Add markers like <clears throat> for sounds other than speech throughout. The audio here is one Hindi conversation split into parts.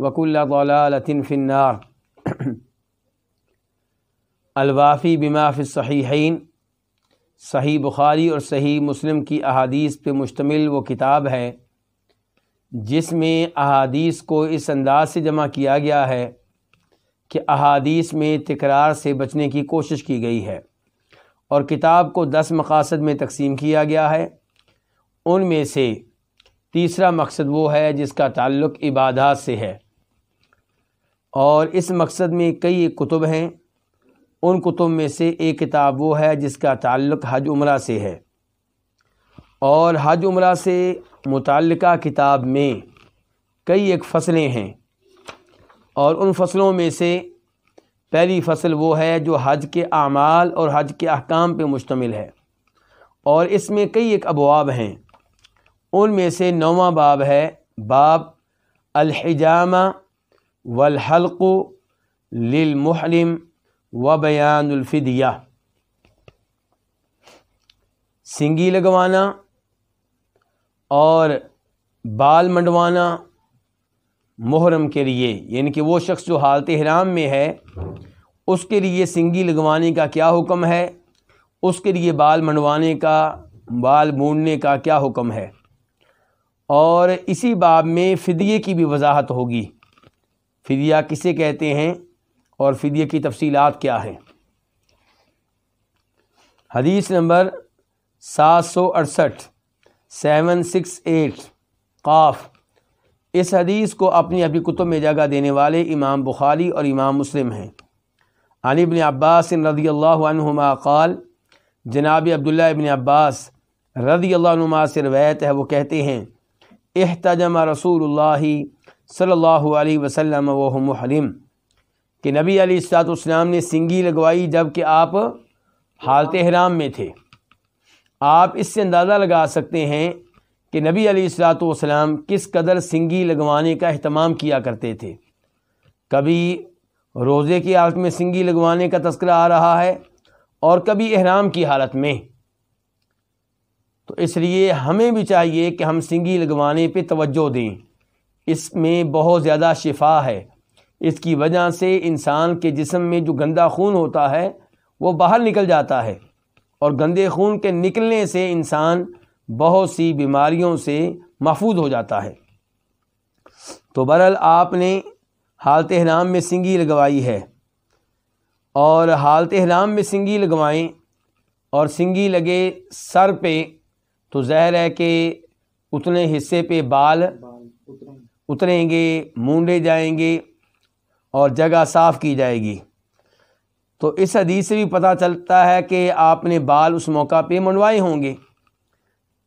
वकुल्लातिन फ़िन्नार अलवाफ़ी बिमाफ़ सहीहैन सही बुखारी और सही मुस्लिम की अहादीस पे मुश्तमिल वो किताब है, जिसमें अहादीस को इस अंदाज से जमा किया गया है कि अहादीस में तकरार से बचने की कोशिश की गई है और किताब को दस मकासद में तकसीम किया गया है। उनमें से तीसरा मकसद वो है जिसका ताल्लुक़ इबादत से है। और इस मकसद में कई कुतुब हैं। उन कुतुब में से एक किताब वो है जिसका ताल्लुक़ हज उम्र से है। और हज उम्र से मुतल किताब में कई एक फ़सलें हैं। और उन फ़सलों में से पहली फ़सल वो है जो हज के अमाल और हज के अहकाम पे मुश्तमिल है। और इसमें कई एक अबवाब हैं। उनमें से नौवा बाब है, बाब अलहिजामा वलहल्क़ लिलमुहरिम व बयानफिदिया सिंगी लगवाना और बाल मंडवाना मुहरम के लिए यानी कि वो शख्स जो हालत हराम में है उसके लिए सिंगी लगवाने का क्या हुक्म है उसके लिए बाल मंडवाने का बाल मूड़ने का क्या हुक्म है और इसी बाब में फ़िदिये की भी वजाहत होगी फ़िदिया किसे कहते हैं और फ़िदिये की तफसीलात क्या हैं? हदीस नंबर सात सौ अड़सठ, सेवन सिक्स एट, काफ। इस हदीस को अपनी अपनी कुतुब में जगह देने वाले इमाम बुखारी और इमाम मुस्लिम हैं। अनिबन अब्बास रदी अल्लाहुमा क़ाल, जनाब अब्दुल्ला इबन अब्बास रदी अल्लाह से रवायत है, वो कहते हैं एहतजमा रसूल सल्लल्लाहु अलैहि वसल्लम, वह मुहरिम कि नबी अलैहिस्सलाम ने सिंगी लगवाई जब कि आप हालत हराम में थे। आप इससे अंदाज़ा लगा सकते हैं कि नबी अलैहिस्सलाम किस कदर सिंगी लगवाने का अहतमाम किया करते थे। कभी रोज़े की हालत में सिंगी लगवाने का तस्करा आ रहा है और कभी अहराम की हालत में। तो इसलिए हमें भी चाहिए कि हम सिंगी लगवाने पे तवज्जो दें। इसमें बहुत ज़्यादा शिफा है। इसकी वजह से इंसान के जिसम में जो गंदा खून होता है, वो बाहर निकल जाता है और गंदे खून के निकलने से इंसान बहुत सी बीमारियों से महफूज हो जाता है। तो बहरहाल आपने हालत हराम में सिंगी लगवाई है और हालत हराम में सिंगी लगवाएँ और सिंगी लगे सर पे तो जहर है कि उतने हिस्से पे बाल उतरेंगे, मूंडे जाएँगे और जगह साफ़ की जाएगी। तो इस हदीस से भी पता चलता है कि आपने बाल उस मौका पे मंडवाए होंगे।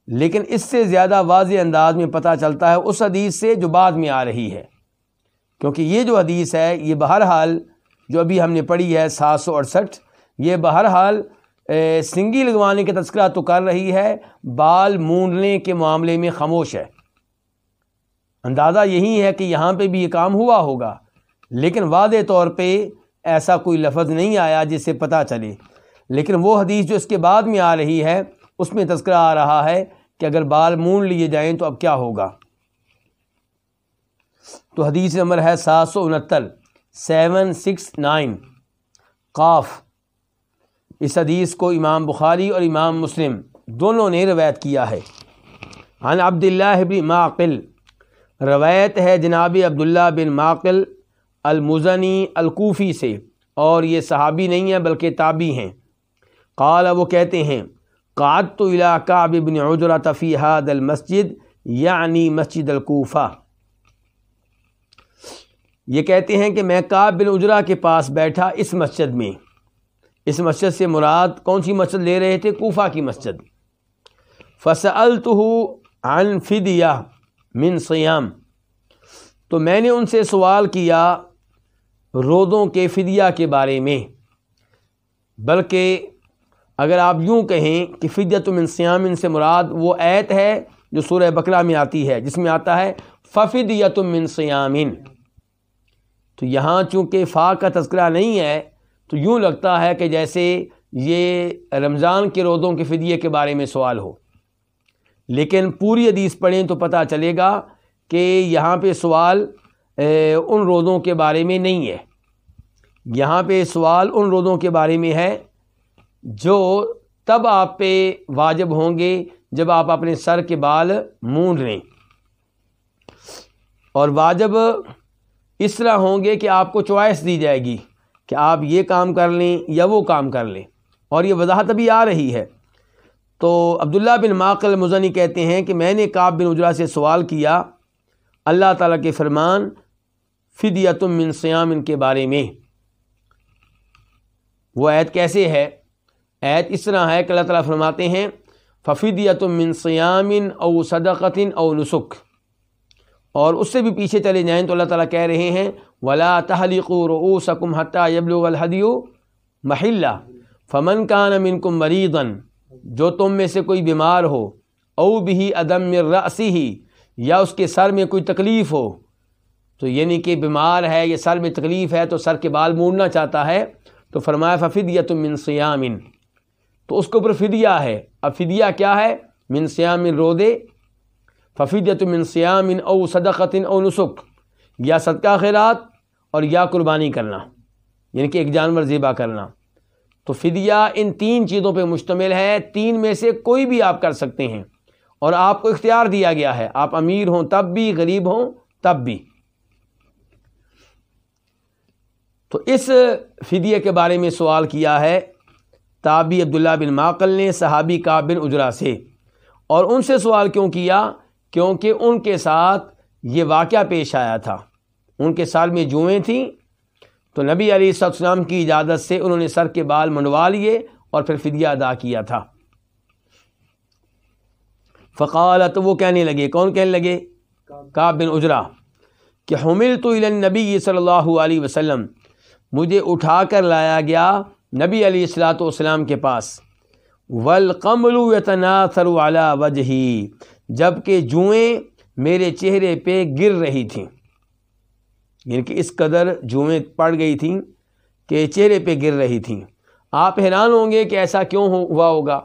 लेकिन इससे ज़्यादा वाज अंदाज में पता चलता है उस हदीस से जो बाद में आ रही है। क्योंकि ये जो हदीस है, ये बहरहाल जो अभी हमने पढ़ी है सात सौ अड़सठ, ये बहरहाल सिंगी लगवाने का तस्करा तो कर रही है। बाल मूंडने के मामले में खामोश है। अंदाज़ा यही है कि यहाँ पे भी ये काम हुआ होगा। लेकिन वादे तौर पे ऐसा कोई लफ्ज़ नहीं आया जिससे पता चले। लेकिन वो हदीस जो इसके बाद में आ रही है, उसमें तस्करा आ रहा है कि अगर बाल मूंड लिए जाएँ तो अब क्या होगा। तो हदीस नंबर है सात सौ उनहत्तर, सेवन सिक्स नाइन। काफ, इस हदीस को इमाम बुखारी और इमाम मुस्लिम दोनों ने रवायत किया है। अन अब्दुल्ला बिन माकिल रवायत है जनाब अब्दुल्ला बिन माकिल अलमुज़नी अलकूफ़ी से, और ये सहाबी नहीं है, बल्कि ताबी हैं। काला, वो कहते हैं काद तो इलाका बिन उजरा तफ़ी हाद मस्जिद, यानी मस्जिद अलकूफ़ा। ये कहते हैं कि मैं काब बिन उजरा के पास बैठा इस मस्जिद में। इस मस्जिद से मुराद कौन सी मस्जिद ले रहे थे? कोफा की मस्जिद। फ़सल तो अन फिदिया मिन सयाम। तो मैंने उनसे सवाल किया रोदों के फिदिया के बारे में, बल्कि अगर आप यूँ कहें कि फ़िदियत मिन सयामिन से मुराद वो ऐत है जो सूरह बकरा में आती है, जिसमें आता है फ़िदियत मिन सयामिन। तो यहाँ चूँकि फ़ा का तस्करा नहीं है तो यूँ लगता है कि जैसे ये रमज़ान के रोज़ों के फ़िदिये के बारे में सवाल हो। लेकिन पूरी हदीस पढ़ें तो पता चलेगा कि यहाँ पे सवाल उन रोज़ों के बारे में नहीं है। यहाँ पे सवाल उन रोज़ों के बारे में है जो तब आप पे वाजब होंगे जब आप अपने सर के बाल मूंद लें। और वाजब इस तरह होंगे कि आपको चॉइस दी जाएगी कि आप ये काम कर लें या वो काम कर लें। और ये वजाहत अभी आ रही है तो अब्दुल्ला बिन माकल मुजनी कहते हैं कि मैंने काब बिन उजरा से सवाल किया, अल्लाह ताला के फरमान, फ़िदियतुम मिन सयाम इनके बारे में। वो ऐत कैसे है? ऐत इस तरह है कि अल्लाह ताला फरमाते हैं फ़िदियतुम मिन सयामिन औ सदक़तिन औ नुसुक। और उससे भी पीछे चले जाएँ तो अल्लाह ताला कह रहे हैं, वला तहलिक़ूसकुम हत्ता यबलुगलहदियो महिल्ला, फ़मन कान मिनकुम मरीदन। जो तुम में से कोई बीमार हो, औ भी अदम रसी ही, या उसके सर में कोई तकलीफ़ हो तो यानी कि बीमार है, या सर में तकलीफ़ है तो सर के बाल मूड़ना चाहता है तो फरमाया फ़िदिया तुम मिन सयामिन। तो उसके ऊपर फ़िदिया है। अब फ़िदिया क्या है? मिन सयामिन रोदे। फ़फ़ीदत मिन सियामिन औ सदक़तिन औ नुसुक। या सदका खैरात और या कुर्बानी करना। यानी कि एक जानवर ज़िबा करना। तो फ़िदिया इन तीन चीज़ों पे मुश्तमिल है, तीन में से कोई भी आप कर सकते हैं। और आपको इख्तियार दिया गया है, आप अमीर हों तब भी, गरीब हों तब भी। तो इस फ़िदिया के बारे में सवाल किया है, ताबी अब्दुल्ला बिन माकल ने, सहाबी का बिन उजरा से। और उनसे सवाल क्यों किया? क्योंकि उनके साथ ये वाक़ पेश आया था। उनके साल में जुएँ थीं तो नबी सलाम की इजाज़त से उन्होंने सर के बाल मंडवा लिए और फिर फिदिया अदा किया था। फ़काल तो वो कहने लगे, कौन कहने लगे? का बिन उजरा, कि हमिल तो नबी अलैहि वसल्लम, मुझे उठा कर लाया गया नबी सलाम के पास। वल कमलु यतनासर वाला वजही, जबकि जुएँ मेरे चेहरे पे गिर रही थीं। यानी कि इस कदर जुएँ पड़ गई थी कि चेहरे पे गिर रही थीं। आप हैरान होंगे कि ऐसा क्यों हो, हुआ होगा।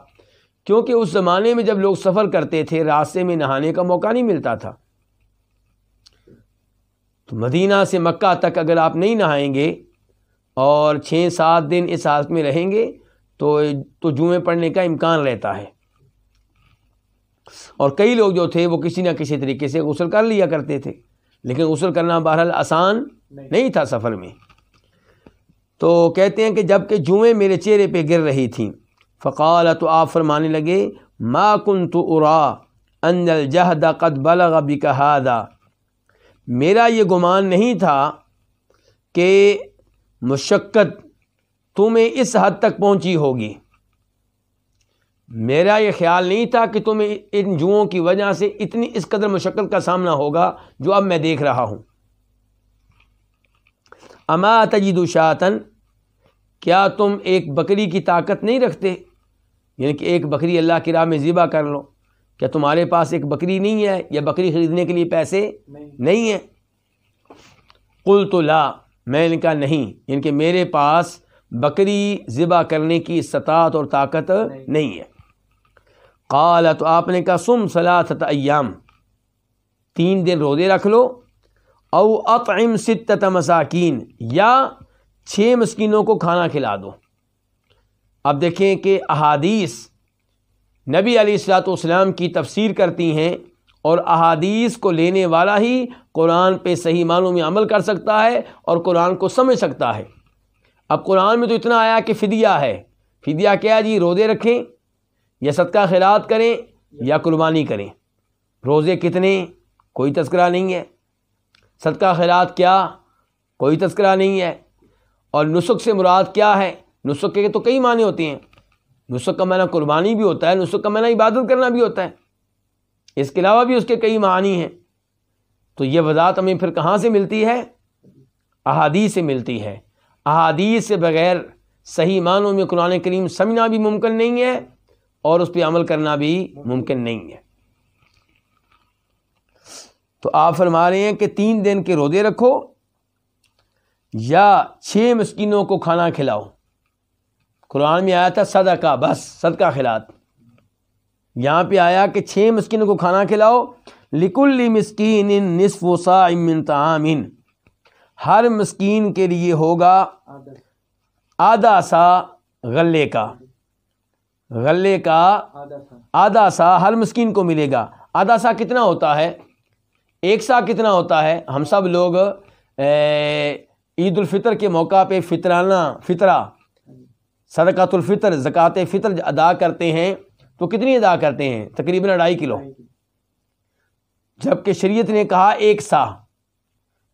क्योंकि उस ज़माने में जब लोग सफ़र करते थे, रास्ते में नहाने का मौका नहीं मिलता था। तो मदीना से मक्का तक अगर आप नहीं नहाएँगे और छः सात दिन इस हालत में रहेंगे तो तो जुएँ पड़ने का इम्कान रहता है। और कई लोग जो थे, वो किसी ना किसी तरीके से गसल कर लिया करते थे। लेकिन गसल करना बहरहाल आसान नहीं, नहीं था सफ़र में। तो कहते हैं कि जब कि जुएँ मेरे चेहरे पे गिर रही थी फ़काल तो आप फरमाने लगे मा कुन तो उरा अनल जहद कद बलग बिकहादा मेरा ये गुमान नहीं था कि मुशक्क़त तुम्हें इस हद तक पहुँची होगी। मेरा ये ख्याल नहीं था कि तुम्हें इन जुओं की वजह से इतनी इस कदर मुशक्ल का सामना होगा जो अब मैं देख रहा हूँ। अमा तजीदुशातन क्या तुम एक बकरी की ताकत नहीं रखते? यानी कि एक बकरी अल्लाह की राह में ज़िबा कर लो। क्या तुम्हारे पास एक बकरी नहीं है या बकरी ख़रीदने के लिए पैसे नहीं, नहीं है? कुल तो ला मैंने कहा नहीं। यानी कि मेरे पास बकरी ज़िबा करने की इस्तात और ताकत नहीं है। काला तो आपने कहा, सुम सलात अयाम तीन दिन रोज़े रख लो। औ अतम सित मसाकिन, या छः मस्किनों को खाना खिला दो। अब देखें कि अहादीस नबी सलाम की तफसीर करती हैं और अहादीस को लेने वाला ही कुरान पे सही मानों में अमल कर सकता है और कुरान को समझ सकता है। अब कुरान में तो इतना आया कि फ़िदिया है। फ़िदिया क्या जी? रोज़े रखें। या सदका खैरात करें या कुर्बानी करें। रोज़े कितने? कोई तस्करा नहीं है। सदका खैरात क्या? कोई तस्करा नहीं है। और नुसख से मुराद क्या है? नुसख के तो कई माने होते हैं। नुसख का माना कुर्बानी भी होता है, नुसख का माना इबादत करना भी होता है। इसके अलावा भी उसके कई मानी हैं। तो ये वजात हमें फिर कहाँ से मिलती है? अहादीस से मिलती है। अहादीस से बग़ैर सही मानों में कुरान करीम समझना भी मुमकिन नहीं है। और उस पर अमल करना भी मुमकिन नहीं है। तो आप फरमा रहे हैं कि तीन दिन के रोज़े रखो या छः मस्किनों को खाना खिलाओ। कुरान में आया था सदा का बस सदका खिलात। यहाँ पे आया कि छः मस्किनों को खाना खिलाओ लिकुल्ली मिसकीन निसफ़ तामिन। हर मस्किन के लिए होगा आधा सा गले का। गले का आधा सा हर मस्किन को मिलेगा। आधा सा कितना होता है? एक सा कितना होता है? हम सब लोग ईद फितर के मौका पे फितराना, फितरा सदक़ातुल्फ़ितर ज़क़़त फ़ितर अदा करते हैं। तो कितनी अदा करते हैं? तकरीबन अढ़ाई किलो। जबकि शरीयत ने कहा एक सा।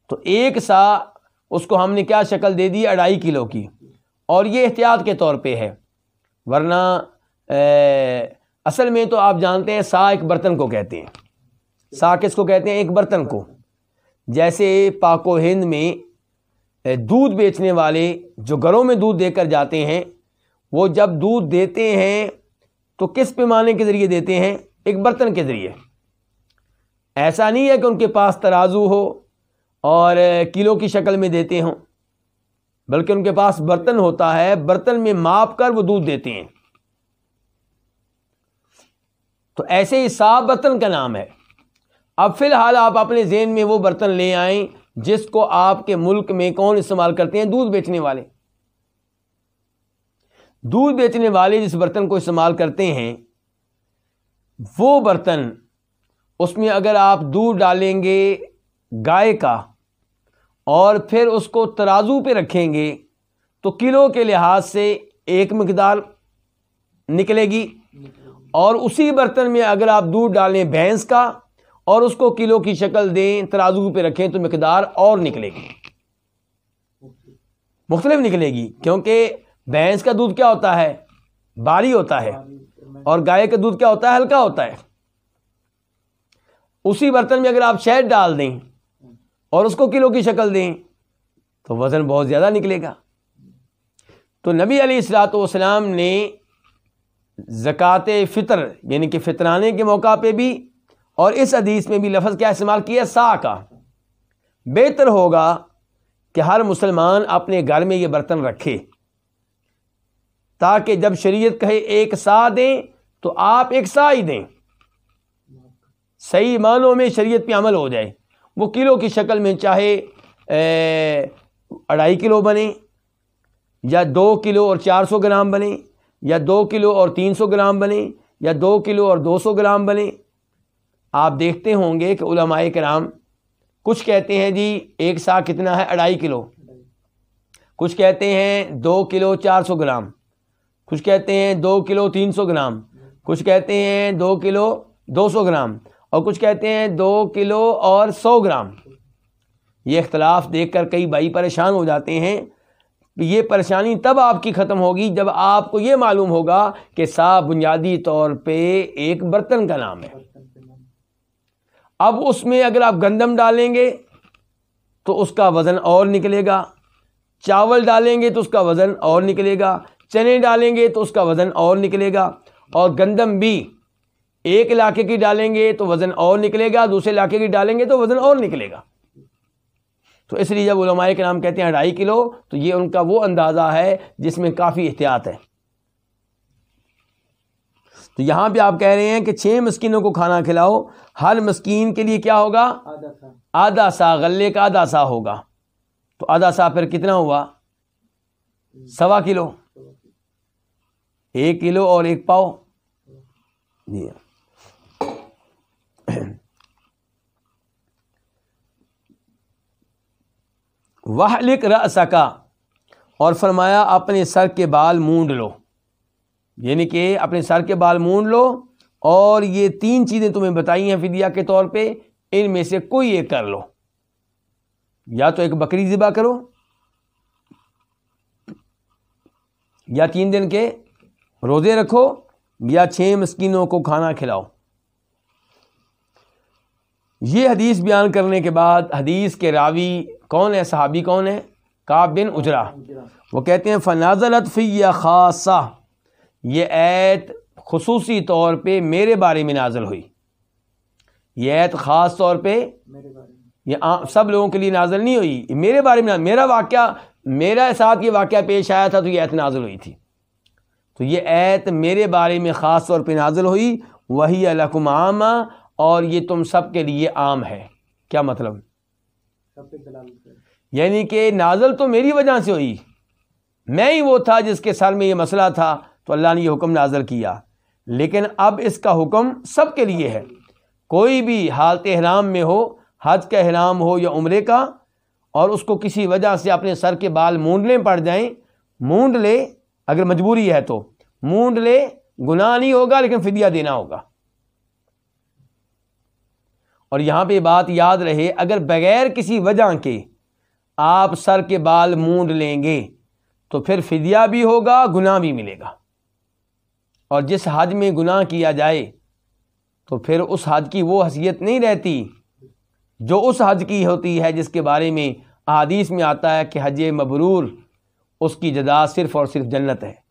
तो एक सा, उसको हमने क्या शक्ल दे दी? अढ़ाई किलो की। और ये एहतियात के तौर पे है। वरना ए, असल में तो आप जानते हैं सा एक बर्तन को कहते हैं। सा किसको कहते हैं? एक बर्तन को। जैसे पाको हिंद में दूध बेचने वाले जो घरों में दूध देकर जाते हैं वो जब दूध देते हैं तो किस पैमाने के ज़रिए देते हैं? एक बर्तन के ज़रिए। ऐसा नहीं है कि उनके पास तराजू हो और किलो की शक्ल में देते हों बल्कि उनके पास बर्तन होता है। बर्तन में माप कर वो दूध देते हैं। तो ऐसे ही साफ़ बर्तन का नाम है। अब फ़िलहाल आप अपने जेन में वो बर्तन ले आए, जिसको आपके मुल्क में कौन इस्तेमाल करते हैं? दूध बेचने वाले। दूध बेचने वाले जिस बर्तन को इस्तेमाल करते हैं, वो बर्तन, उसमें अगर आप दूध डालेंगे गाय का, और फिर उसको तराजू पे रखेंगे तो किलो के लिहाज से एक मकदार निकलेगी। और उसी बर्तन में अगर आप दूध डालें भैंस का और उसको किलो की शक्ल दें, तराजू पे रखें तो मकदार और निकलेगी। मुख्तलिफ़ निकलेगी, क्योंकि भैंस का दूध क्या होता है? भारी होता है। और गाय का दूध क्या होता है? हल्का होता है। उसी बर्तन में अगर आप शहद डाल दें और उसको किलो की शक्ल दें तो वज़न बहुत ज़्यादा निकलेगा। तो नबी सलाम ने ज़क़़त फ़ितर, यानी कि फितराने के मौका पे भी, और इस हदीस में भी लफ्ज़ क्या इस्तेमाल किया? सा का। बेहतर होगा कि हर मुसलमान अपने घर में ये बर्तन रखे, ताकि जब शरीयत कहे एक सा दें तो आप एक सा ही दें। सही मानों में शरीयत पे अमल हो जाए। वो किलो की शक्ल में चाहे अढ़ाई किलो बने, या दो किलो और चार सौ ग्राम बने या दो किलो और तीन सौ ग्राम बने, या दो किलो और दो सौ ग्राम बने। आप देखते होंगे कि उलमाए कराम कुछ कहते हैं जी, एक सा कितना है? अढ़ाई किलो। कुछ कहते हैं दो किलो चार सौ ग्राम। कुछ कहते हैं दो किलो तीन सौ ग्राम। कुछ कहते हैं दो किलो दो सौ ग्राम। और कुछ कहते हैं दो किलो और सौ ग्राम। ये इख्तलाफ देख कर कई भाई परेशान हो जाते हैं ये परेशानी तब आपकी ख़त्म होगी जब आपको ये मालूम होगा कि सा बुनियादी तौर पे एक बर्तन का नाम है। अब उसमें अगर आप गंदम डालेंगे तो उसका वज़न और निकलेगा। चावल डालेंगे तो उसका वज़न और निकलेगा। चने डालेंगे तो उसका वज़न और निकलेगा। और गंदम भी एक इलाके की डालेंगे तो वज़न और निकलेगा, दूसरे इलाके की डालेंगे तो वज़न और निकलेगा। तो इसलिए जब उलमाए के नाम कहते हैं ढाई किलो तो ये उनका वो अंदाज़ा है जिसमें काफ़ी एहतियात है। तो यहाँ पे आप कह रहे हैं कि छः मस्किनों को खाना खिलाओ हर मस्किन के लिए क्या होगा? आधा सा गले का आधा सा होगा। तो आधा सा फिर कितना हुआ? सवा किलो। एक किलो और एक पाव। जी। लिख सका और फरमाया, अपने सर के बाल मूंड लो। यानी कि अपने सर के बाल मूंड लो, और ये तीन चीज़ें तुम्हें बताई हैं फिदिया के तौर पे, इनमें से कोई एक कर लो। या तो एक बकरी ज़िबा करो, या तीन दिन के रोज़े रखो, या छः मस्किनों को खाना खिलाओ। ये हदीस बयान करने के बाद, हदीस के रावी कौन है? सहाबी कौन है? काब बिन उजरा। वो कहते हैं, फ़नाजलत फ़ी या ख़ासा। ये ऐत खसूसी तौर पे मेरे बारे में नाजल हुई। ये ऐत ख़ास तौर पे ये सब लोगों के लिए नाजल नहीं हुई। मेरे बारे में मेरा वाक़ मेरा साथ ये वाक़ पेश आया था तो ये ऐत नाजल हुई थी। तो ये ऐत मेरे बारे में ख़ास तौर पर नाजल हुई। वही अलकुम आमा, और ये तुम सब के लिए आम है। क्या मतलब? यानी कि नाजल तो मेरी वजह से हुई। मैं ही वो था जिसके सर में ये मसला था तो अल्लाह ने ये हुक्म नाजल किया। लेकिन अब इसका हुक्म सब के लिए है। कोई भी हालत हराम में हो, हज का हराम हो या उम्र का, और उसको किसी वजह से अपने सर के बाल मूंडने पड़ जाएँ मूंड ले, अगर मजबूरी है तो। मूंड ले, गुनाह नहीं होगा, लेकिन फिदिया देना होगा। और यहाँ पे बात याद रहे, अगर बगैर किसी वजह के आप सर के बाल मूंड लेंगे तो फिर फिदिया भी होगा, गुनाह भी मिलेगा। और जिस हज में गुनाह किया जाए तो फिर उस हज की वो हसीियत नहीं रहती, जो उस हज की होती है, जिसके बारे में आदीस में आता है कि हज मबरूर, उसकी जदा सिर्फ़ और सिर्फ़ जन्नत है।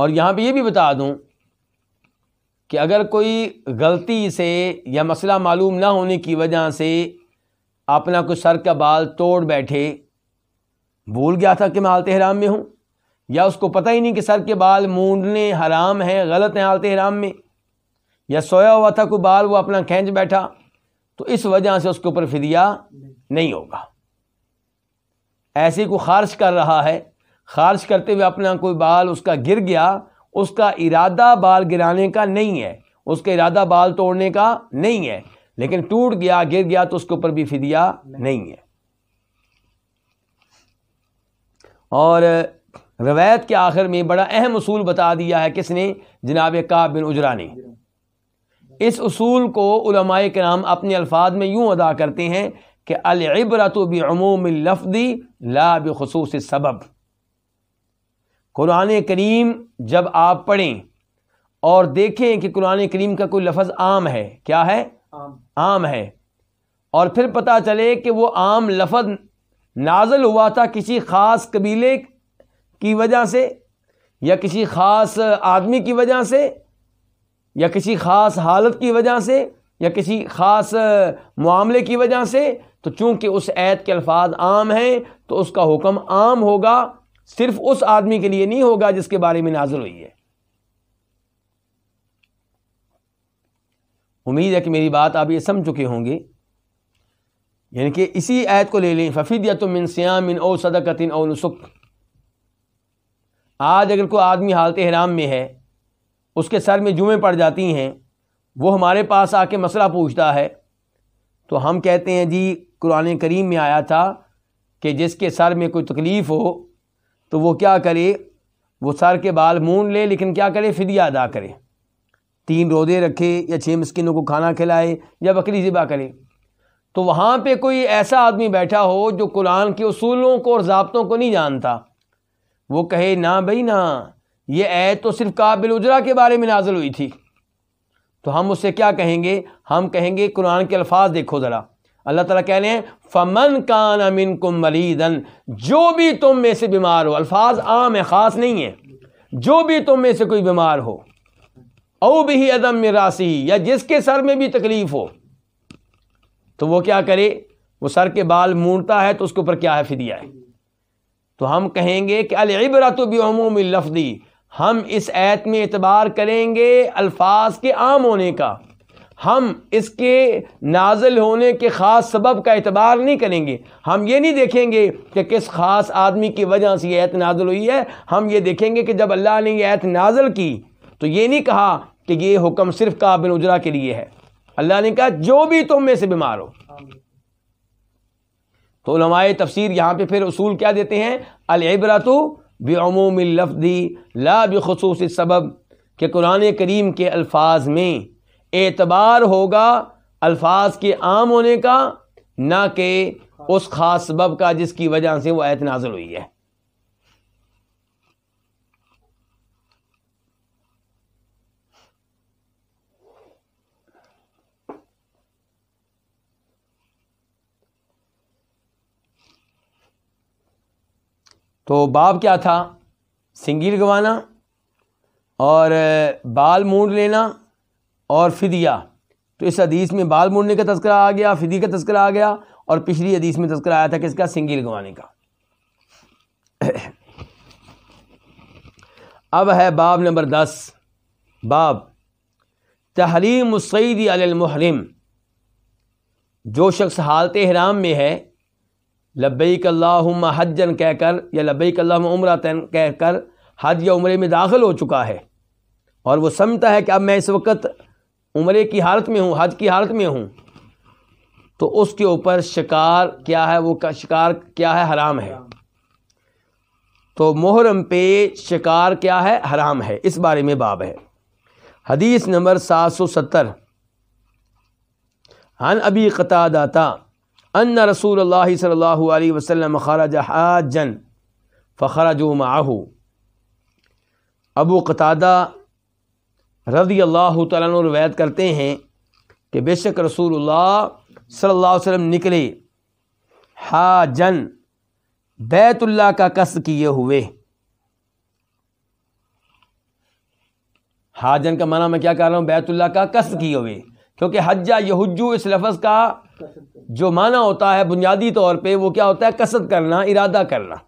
और यहाँ पे ये भी बता दूँ कि अगर कोई गलती से या मसला मालूम ना होने की वजह से अपना कुछ सर का बाल तोड़ बैठे भूल गया था कि मैं हालत हराम में हूँ? या उसको पता ही नहीं कि सर के बाल मूंडने हराम हैं गलत हैं हालत हराम में? या सोया हुआ था कोई बाल वो अपना खींच बैठा तो इस वजह से उसके ऊपर फिदिया नहीं। होगा। ऐसे को खारिश कर रहा है खारिश करते हुए अपना कोई बाल उसका गिर गया, उसका इरादा बाल गिराने का नहीं है। उसका इरादा बाल तोड़ने का नहीं है। लेकिन टूट गया, गिर गया तो उसके ऊपर भी फिदिया नहीं है। और रवायत के आखिर में बड़ा अहम असूल बता दिया है किसने? जनाब का बिन उजरा ने। इस असूल को उलमाए के नाम अपने अल्फाज में यूँ अदा करते हैं कि अलबरत बमूम लफ्दी ला बखसूस सबब। कुरान करीम जब आप पढ़ें और देखें कि कुरान करीम का कोई लफ्ज़ आम है क्या है? आम, आम है। और फिर पता चले कि वो आम लफ्ज़ नाजल हुआ था किसी ख़ास कबीले की वजह से या किसी ख़ास आदमी की वजह से या किसी ख़ास हालत की वजह से या किसी ख़ास मामले की वजह से। तो चूँकि उस ऐत के अल्फाज आम हैं तो उसका हुक्म आम होगा। सिर्फ़ उस आदमी के लिए नहीं होगा जिसके बारे में नाजिल हुई है। उम्मीद है कि मेरी बात आप ये समझ चुके होंगे। यानी कि इसी आयत को ले लें फ़फीदिया तो मिन सियाम मिन ओ सदकतिन ओ नुसुक। आज अगर कोई आदमी हालत हराम में है, उसके सर में जुमें पड़ जाती हैं, वो हमारे पास आके मसला पूछता है तो हम कहते हैं, जी, कुरान करीम में आया था कि जिसके सर में कोई तकलीफ़ हो तो वो क्या करे? वो सर के बाल मून ले, लेकिन क्या करे? फिदिया अदा करे। तीन रोज़े रखे या छः मस्किनों को खाना खिलाए या बकरी ज़िबा करे। तो वहाँ पे कोई ऐसा आदमी बैठा हो जो कुरान के असूलों को और ज़ाब्तों को नहीं जानता। वो कहे, ना भाई, ना। ये ऐत तो सिर्फ़ काबिल उजरा के बारे में नाजल हुई थी। तो हम उससे क्या कहेंगे? हम कहेंगे, कुरान के अल्फाज देखो ज़रा। अल्लाह ताला कह रहे हैं, फ़मन कान अमिन कुम मरीदन जो भी तुम में से बीमार हो, अल्फाज आम है, ख़ास नहीं है, जो भी तुम में से कोई बीमार हो, औ भी अदम मिरासी, या जिसके सर में भी तकलीफ़ हो तो वो क्या करे, वो सर के बाल मूड़ता है तो उसके ऊपर क्या है, फिदिया है। तो हम कहेंगे कि अलबरत बेमूम लफ्दी, हम इस ऐत में एतबार करेंगे अल्फाज के आम होने का। हम इसके नाजल होने के ख़ास सबब का एतबार नहीं करेंगे। हम ये नहीं देखेंगे कि किस ख़ास आदमी की वजह से ये ऐत नाजल हुई है। हम ये देखेंगे कि जब अल्लाह ने यह ऐत नाजल की तो ये नहीं कहा कि ये हुक्म सिर्फ़ काबिन उजरा के लिए है। अल्लाह ने कहा, जो भी तुम में से बीमार हो। तो लमाए तफसीर यहाँ पे फिर उसूल क्या देते हैं? अलबरत बेमूम लफ्दी, ला बखसूस सबब, के कुरान करीम के अल्फाज में एतबार होगा अल्फाज के आम होने का, ना कि उस ख़ास सबब का जिसकी वजह से वो आयत नाजल हुई है। तो बाब क्या था? सिंगिल गवाना और बाल मूड लेना और फिदिया। तो इस हदीस में बाल मूडने का तस्करा आ गया, फिदी का तस्करा आ गया, और पिछली हदीस में तस्करा आया था किसका सिंगिल गवाने का। <coughs> अब है बाब नंबर दस। बाब, तहरीम सईद अलमहरम जो शख्स हालत हराम में है, लब्बैक अल्लाहुम्मा हजन कहकर, या लब्बैक अल्लाहुम्मा उम्रतन कहकर, हज या उम्र में दाखिल हो चुका है, और वो समझता है कि अब मैं इस वक्त उम्र की हालत में हूँ, हज की हालत में हूँ। तो उसके ऊपर शिकार क्या है, वो शिकार क्या है, हराम है। तो मोहरम पे शिकार क्या है, हराम है। इस बारे में बाब है। हदीस नंबर सात सौ सत्तर। हन अबी कता दाता अन रसूल सल्ला वसम खरज हाजन, फ़खरज माहू। अबू कतादा रज़ी अल्लाह तवैद करते हैं कि बेशक सल्लल्लाहु अलैहि वसल्लम निकले, हाजन बैतुल्ला का कस किए हुए। हाजन का माना मैं क्या कर रहा हूँ? बैतुल्ला का कस किए हुए। क्योंकि हज्जा यहुजू इस लफ्ज़ का जो माना होता है, बुनियादी तौर पे वो क्या होता है? कसद करना, इरादा करना।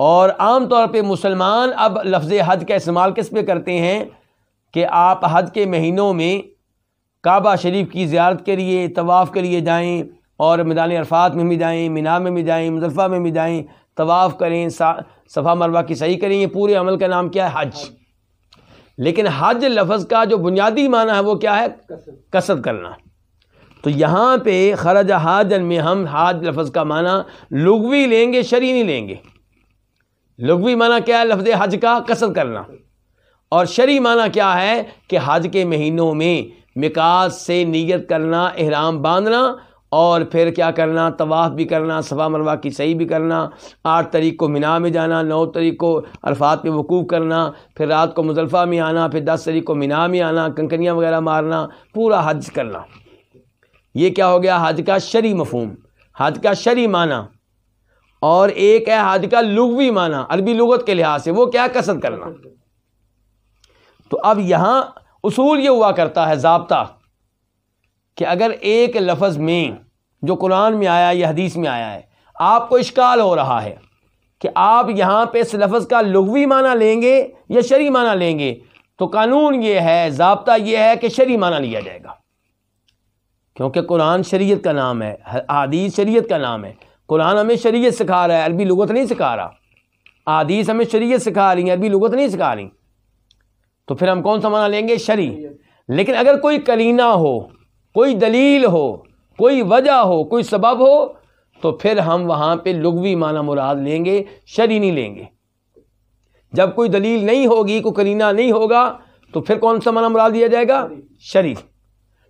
और आम तौर पे मुसलमान अब लफ्ज़ हज का इस्तेमाल किस पे करते हैं? कि आप हज के महीनों में काबा शरीफ की ज़्यारत के लिए तवाफ़ के लिए जाएँ और मैदान अरफात में भी जाएँ मीना में भी जाएँ मुजफ़ा में भी जाएँ तवाफ़ करें सफ़ा मरवा की सही करें ये पूरे अमल का नाम क्या है? हज। लेकिन हज लफ्ज़ का जो बुनियादी माना है वो क्या है? कसरत करना। तो यहाँ पे खरज हाजन में हम हाज लफ्ज़ का माना लुगवी लेंगे शरी नहीं लेंगे। लुगवी माना क्या है? लफ्ज़ हज का कसर करना। और शरी माना क्या है? कि हज के महीनों में मिकास से नीयत करना अहराम बांधना, और फिर क्या करना? तवाफ़ भी करना, सफ़ा मरवा की सही भी करना, आठ तरीक को मीना में जाना, नौ तरीक को अरफात पे वकूफ़ करना, फिर रात को मुजल्फ़ा में आना, फिर दस तरीक को मीना में आना कंकनियाँ वगैरह मारना, पूरा हज करना। ये क्या हो गया? हज का शरी मफहम। हज का शरी माना। और एक है हज का लुगवी माना, अरबी लुगत के लिहाज से, वो क्या कसरत करना? तो अब यहाँ उसूल ये हुआ करता है, जबता, कि अगर एक लफ्ज़ में जो कुरान में आया, या हदीस में आया है, आपको इश्काल हो रहा है कि आप यहाँ पे इस लफ्ज़ का लुगवी माना लेंगे या शरी माना लेंगे तो कानून ये है, जबता ये है कि शरी माना लिया जाएगा। क्योंकि कुरान शरीयत का नाम है आदीस शरीयत का नाम है कुरान हमें शरीयत सिखा रहा है, अरबी लगत नहीं सिखा रहा। आदीस हमें शरीयत सिखा रही है, अरबी लगत नहीं सिखा रही। तो फिर हम कौन सा माना लेंगे? शरी। लेकिन अगर कोई करीना हो, कोई दलील हो, कोई वजह हो, कोई सबब हो तो फिर हम वहाँ पे लुगवी माना मुराद लेंगे, शरी नहीं लेंगे। जब कोई दलील नहीं होगी, कोई करीना नहीं होगा तो फिर कौन सा माना मुराद दिया जाएगा? शरी।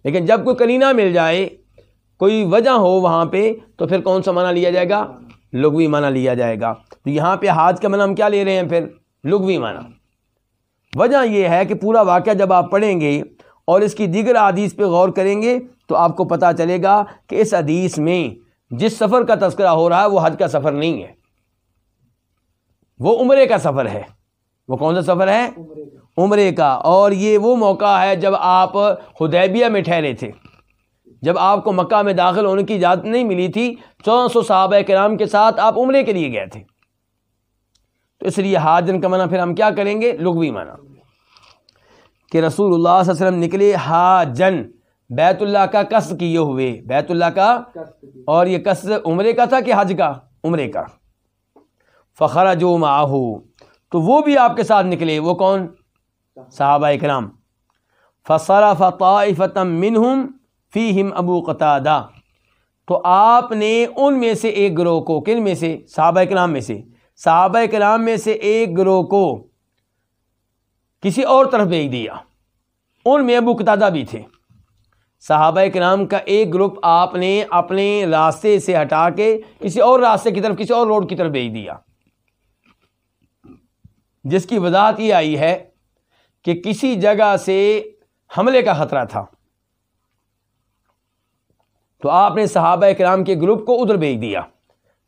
लेकिन जब कोई करीना मिल जाए कोई वजह हो वहाँ पे तो फिर कौन सा माना लिया जाएगा? लुगवी माना लिया जाएगा। तो यहाँ पे हाथ का माना हम क्या ले रहे हैं फिर? लुगवी माना। वजह यह है कि पूरा वाक़ जब आप पढ़ेंगे और इसकी दिगर हदीस पे गौर करेंगे तो आपको पता चलेगा कि इस अदीस में जिस सफ़र का तस्करा हो रहा है वो हज का सफ़र नहीं है। वो उम्र का सफ़र है। वो कौन सा सफ़र है? उम्र का। और ये वो मौका है जब आप हुदैबिया में ठहरे थे। जब आपको मक्का में दाखिल होने की इजाज़त नहीं मिली थी, चौदह सौ साहब कराम के साथ आप उम्र के लिए गए थे। तो इसलिए हाजन का मना फिर हम क्या करेंगे? लुगवी माना। कि रसूलुल्लाह वसल्लम निकले हाजन बैतुल्ला का कस किए हुए। बैतुल्ला का और ये कस उम्र का था कि हज का? उम्र का। फ़खरा जो माहू। तो वो भी आपके साथ निकले। वो कौन? साहबा कराम फ़सरा फ़ताफ़तम मिनहम फ़ी हिम अबू कतादा। तो आपने उनमें से एक ग्रोह को, किन में से? साहबा कराम में से। साहबा कराम में से एक ग्रोह को किसी और तरफ़ भेज दिया। उनमें अबू कतादा भी थे। साहबा कराम का एक ग्रुप आपने अपने रास्ते से हटा के किसी और रास्ते की तरफ़, किसी और रोड की तरफ़ भेज दिया। जिसकी वजाहत ये आई है कि किसी जगह से हमले का ख़तरा था। तो आपने सहाबा कराम के ग्रुप को उधर भेज दिया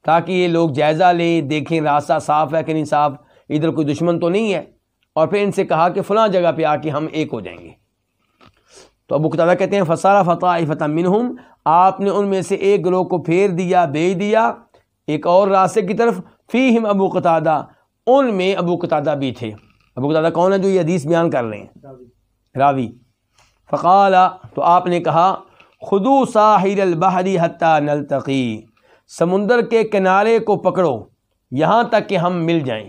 ताकि ये लोग जायज़ा लें देखें रास्ता साफ़ है कि नहीं साफ़ इधर कोई दुश्मन तो नहीं है। और फिर इनसे कहा कि फ़लाँ जगह पे आके हम एक हो जाएँगे। तो अबू कतादा कहते हैं फसारा फ़तः फ़तः मिनहुम आपने उनमें से एक ग्रोह को फेर दिया भेज दिया। एक और रास्ते की तरफ़ फ़ी हिम अबू कतादा उनमें अबू कतादा भी थे। अबू कतादा कौन है जो ये हदीस बयान कर रहे हैं? रावी। फ़काला तो आपने कहा खुदू साहिर बहरी हत्ता नल तकी समुंदर के किनारे को पकड़ो, यहाँ तक कि हम मिल जाएँ।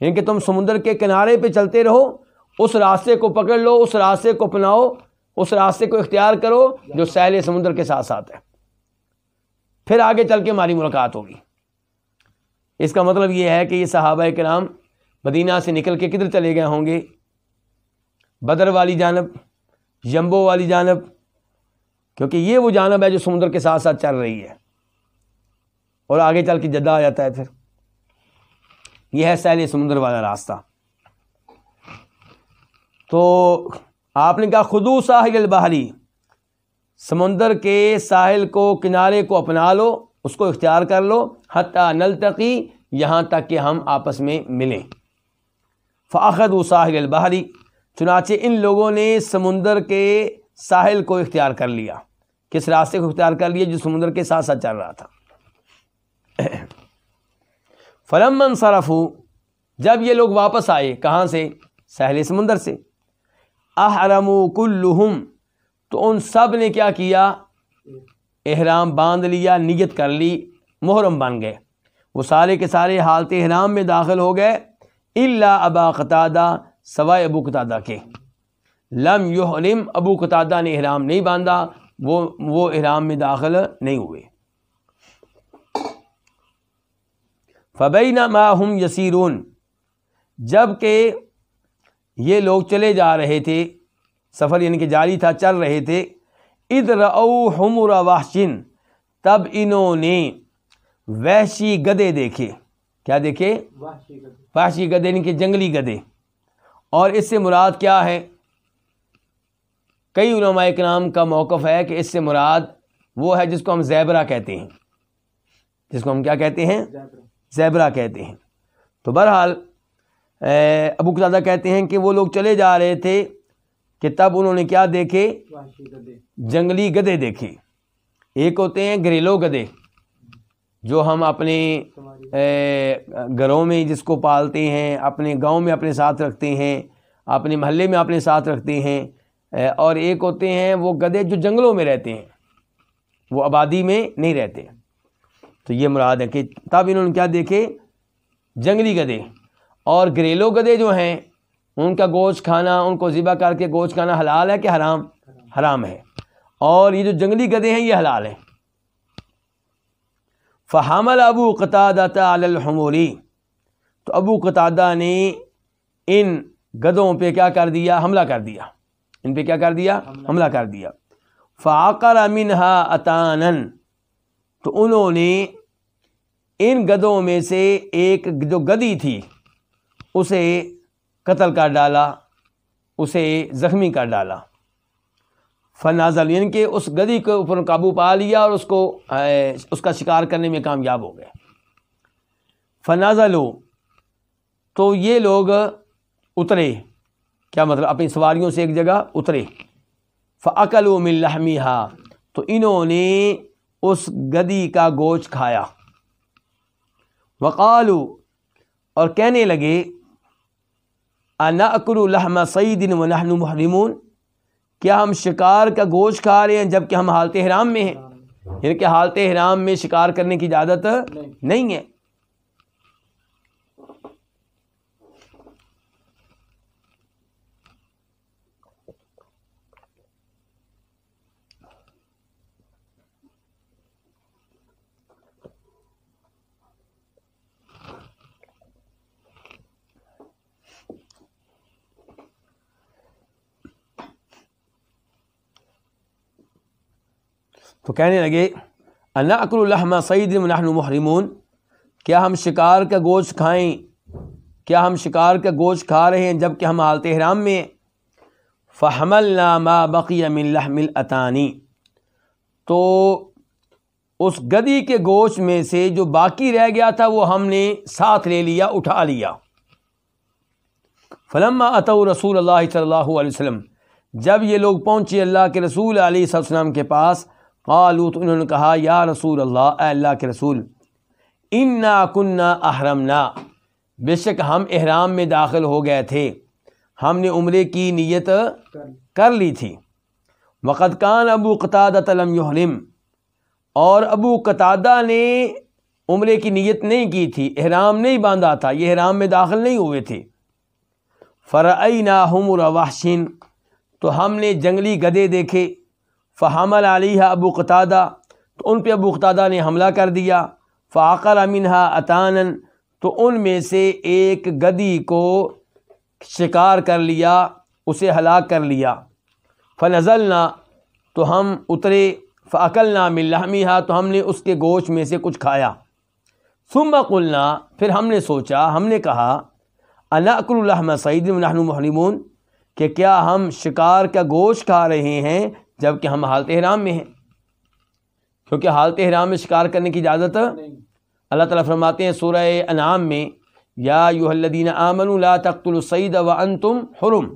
यानी कि तुम समुंदर के किनारे पे चलते रहो, उस रास्ते को पकड़ लो, उस रास्ते को अपनाओ, उस रास्ते को इख्तियार करो, जो सहल समुंदर के साथ साथ है। फिर आगे चल के हमारी मुलाकात होगी। इसका मतलब ये है कि ये सहाबा नाम मदीना से निकल के किधर चले गए होंगे? बदर वाली जानब, यम्बो वाली जानब क्योंकि ये वो जानब है जो समुद्र के साथ साथ चल रही है। और आगे चल के जद्दा आ जाता है फिर। यह है सहल समुद्र वाला रास्ता। तो आपने कहा, खुदू साहिल बहरी। समुंदर के साहिल को, किनारे को अपना लो, उसको इख्तियार कर लो। हती नल तकी यहाँ तक कि हम आपस में मिलें। फ़ाखद व साहिल बहरी। चुनाचे इन लोगों ने समुंदर के साहिल को इख्तियार कर लिया। किस रास्ते को इख्तियार कर लिया जो समुद्र के साथ साथ चल रहा था? <clears throat> फलमन सरफ़ू, जब ये लोग वापस आए, कहाँ से? सहले समुंदर से। अहरमु कुल्लुहुम तो उन सबने क्या किया? एहराम बाँध लिया, नियत कर ली मुहरम बन गए। वो सारे के सारे हालत एहराम में दाखिल हो गए, इल्ला अबा कतादा, सवाए अबू कतादा के। लम युहरिम अबू कतादा ने एहराम नहीं बांधा। वो वो इहराम में दाखिल नहीं हुए। फ़बैना माहम यसीरून जबकि ये लोग चले जा रहे थे सफ़र यानी कि जारी था चल रहे थे। इद रऊ हमर वाहशिन तब इन्होंने वहशी गधे देखे। क्या देखे? वहशी गधे यानी कि जंगली गधे। और इससे मुराद क्या है? कई नाम का मौक़ है कि इससे मुराद वो है जिसको हम जैबरा कहते हैं। जिसको हम क्या कहते हैं? जैबरा। कहते हैं। तो बहरहाल अबू कदा कहते हैं कि वो लोग चले जा रहे थे कि तब उन्होंने क्या देखे? जंगली गधे देखे। एक होते हैं घरेलू गधे जो हम अपने घरों में जिसको पालते हैं अपने गाँव में अपने साथ रखते हैं अपने मोहल्ले में अपने साथ रखते हैं और एक होते हैं वो गधे जो जंगलों में रहते हैं, वो आबादी में नहीं रहते। तो ये मुराद है कि तब इन्होंने क्या देखे? जंगली गधे। और घरेलू गधे जो हैं, उनका गोश्त खाना, उनको ज़िबा करके गोश्त खाना हलाल है कि हराम? हराम है। और ये जो जंगली गधे हैं, ये हलाल हैं। फ़हामल अबू कतादतमोरी तो अबू कतादा ने इन गधों पे क्या कर दिया? हमला कर दिया। इन पे क्या कर दिया? हमला कर दिया। फ़ाकर अमिन अतानन। तो उन्होंने इन गधों में से एक जो गधी थी, उसे कत्ल कर डाला, उसे ज़ख्मी कर फनाजल फनाजल यानी कि उस गधी के ऊपर काबू पा लिया और उसको उसका शिकार करने में कामयाब हो गए फनाजलो तो ये लोग उतरे। क्या मतलब? अपनी सवारियों से एक जगह उतरे। फ़अकल मिल्लहमिहा तो इन्होंने उस गदी का गोश्त खाया। वक़ालू और कहने लगे अनाकुलहमा सईदिन व नहनु महरिमून क्या हम शिकार का गोश्त खा रहे हैं जबकि हम हालत हराम में हैं? यानी कि हालत हराम में शिकार करने की इजाज़त नहीं है। तो कहने लगे अनाकुल्लहमा सईद महरमून? क्या हम शिकार का गोश्त खाएँ? क्या हम शिकार का गोश्त खा रहे हैं जबकि हम हालत हराम में फ़हमल नामा बकी मिल अतानी। तो उस गदी के गोश्त में से जो बाकी रह गया था, वो हमने साथ ले लिया, उठा लिया। फलम अतऊ रसूल अल्लाह सल्लल्लाहु अलैहि वसल्लम। जब ये लोग पहुँचे अल्लाह के रसूल अलैहि के पास कालू तो उन्होंने कहा, या रसूल अल्लाह अल्लाह के रसूल, इन्ना कुन्ना अहरमना। बेशक हम एहराम में दाखिल हो गए थे। हमने उम्र की नीयत कर ली थी। वक़द कान अबू कतादा तलम यहरम और अबू कतादा ने उम्र की नीयत नहीं की थी, एहराम नहीं बांधा था, ये एहराम में दाखिल नहीं हुए थे। फ़रई ना हम वाहशिन तो हमने जंगली गधे देखे फ़ामल अलीहा अबू कतादा तो उन पर अबू कतादा ने हमला कर दिया फ़ाकर अमिनहा अतानन तो उनमें से एक गदी को शिकार कर लिया उसे हलाक कर लिया फ़नज़लना तो हम उतरे फ़ाकलना मिल्लामिहा तो हमने उसके गोश्त में से कुछ खाया सुम कुलना फिर हमने सोचा हमने कहा अनाकुल्लाम सईद महरमून कि क्या हम शिकार का गोश्त खा रहे हैं जबकि हम हालत हराम में हैं। क्योंकि हालत हराम में शिकार करने की इजाज़त अल्लाह ताला फरमाते हैं सूरह अनाम में या युहल्लदीन आमन ला तख्तुलसईद व अन तुम हरम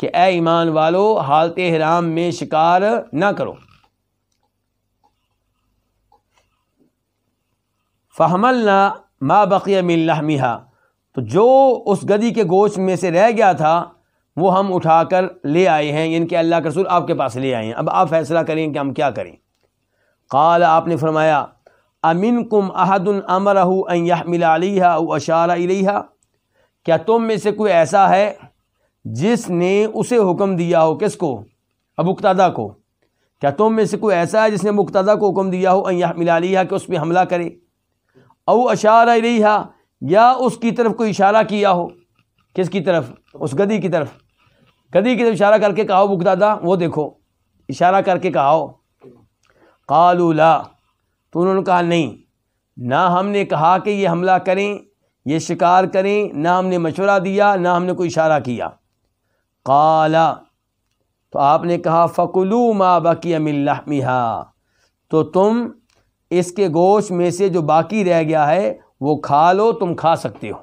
कि ए ईमान वालो हालत हराम में शिकार ना करो। फ़हमल ना मा बक़िया मिल्लहमिहा तो जो उस गदी के गोश्त में से रह गया था वो हम उठाकर ले आए हैं इनके अल्लाह के रसूल आपके पास ले आए हैं। अब आप फैसला करें कि हम क्या करें। काल, आपने फरमाया अमिन कुम अहदन अमरहू मिला अलीहा अशारा इलिहा। क्या तुम में से कोई ऐसा है जिसने उसे हुक्म दिया हो? किसको? अबुकतादा को। क्या तुम में से कोई ऐसा है जिसने मुक्तदा को हुक्म दिया हो मिला अलीहा, कि उस पर हमला करे? अव अशारा इलिहा, या उसकी तरफ़ कोई इशारा किया हो? किसकी तरफ़? उस गदी की तरफ़। गदी की तरफ़ इशारा करके कहा बुकदादा वो देखो। इशारा करके कहा कालूला तो उन्होंने कहा, नहीं, ना हमने कहा कि ये हमला करें, ये शिकार करें, ना हमने मशवरा दिया, ना हमने कोई इशारा किया। काला। तो आपने कहा, फ़कुलू मा बकी मिहा तो तुम इसके गोश्त में से जो बाकी रह गया है, वो खा लो, तुम खा सकते हो।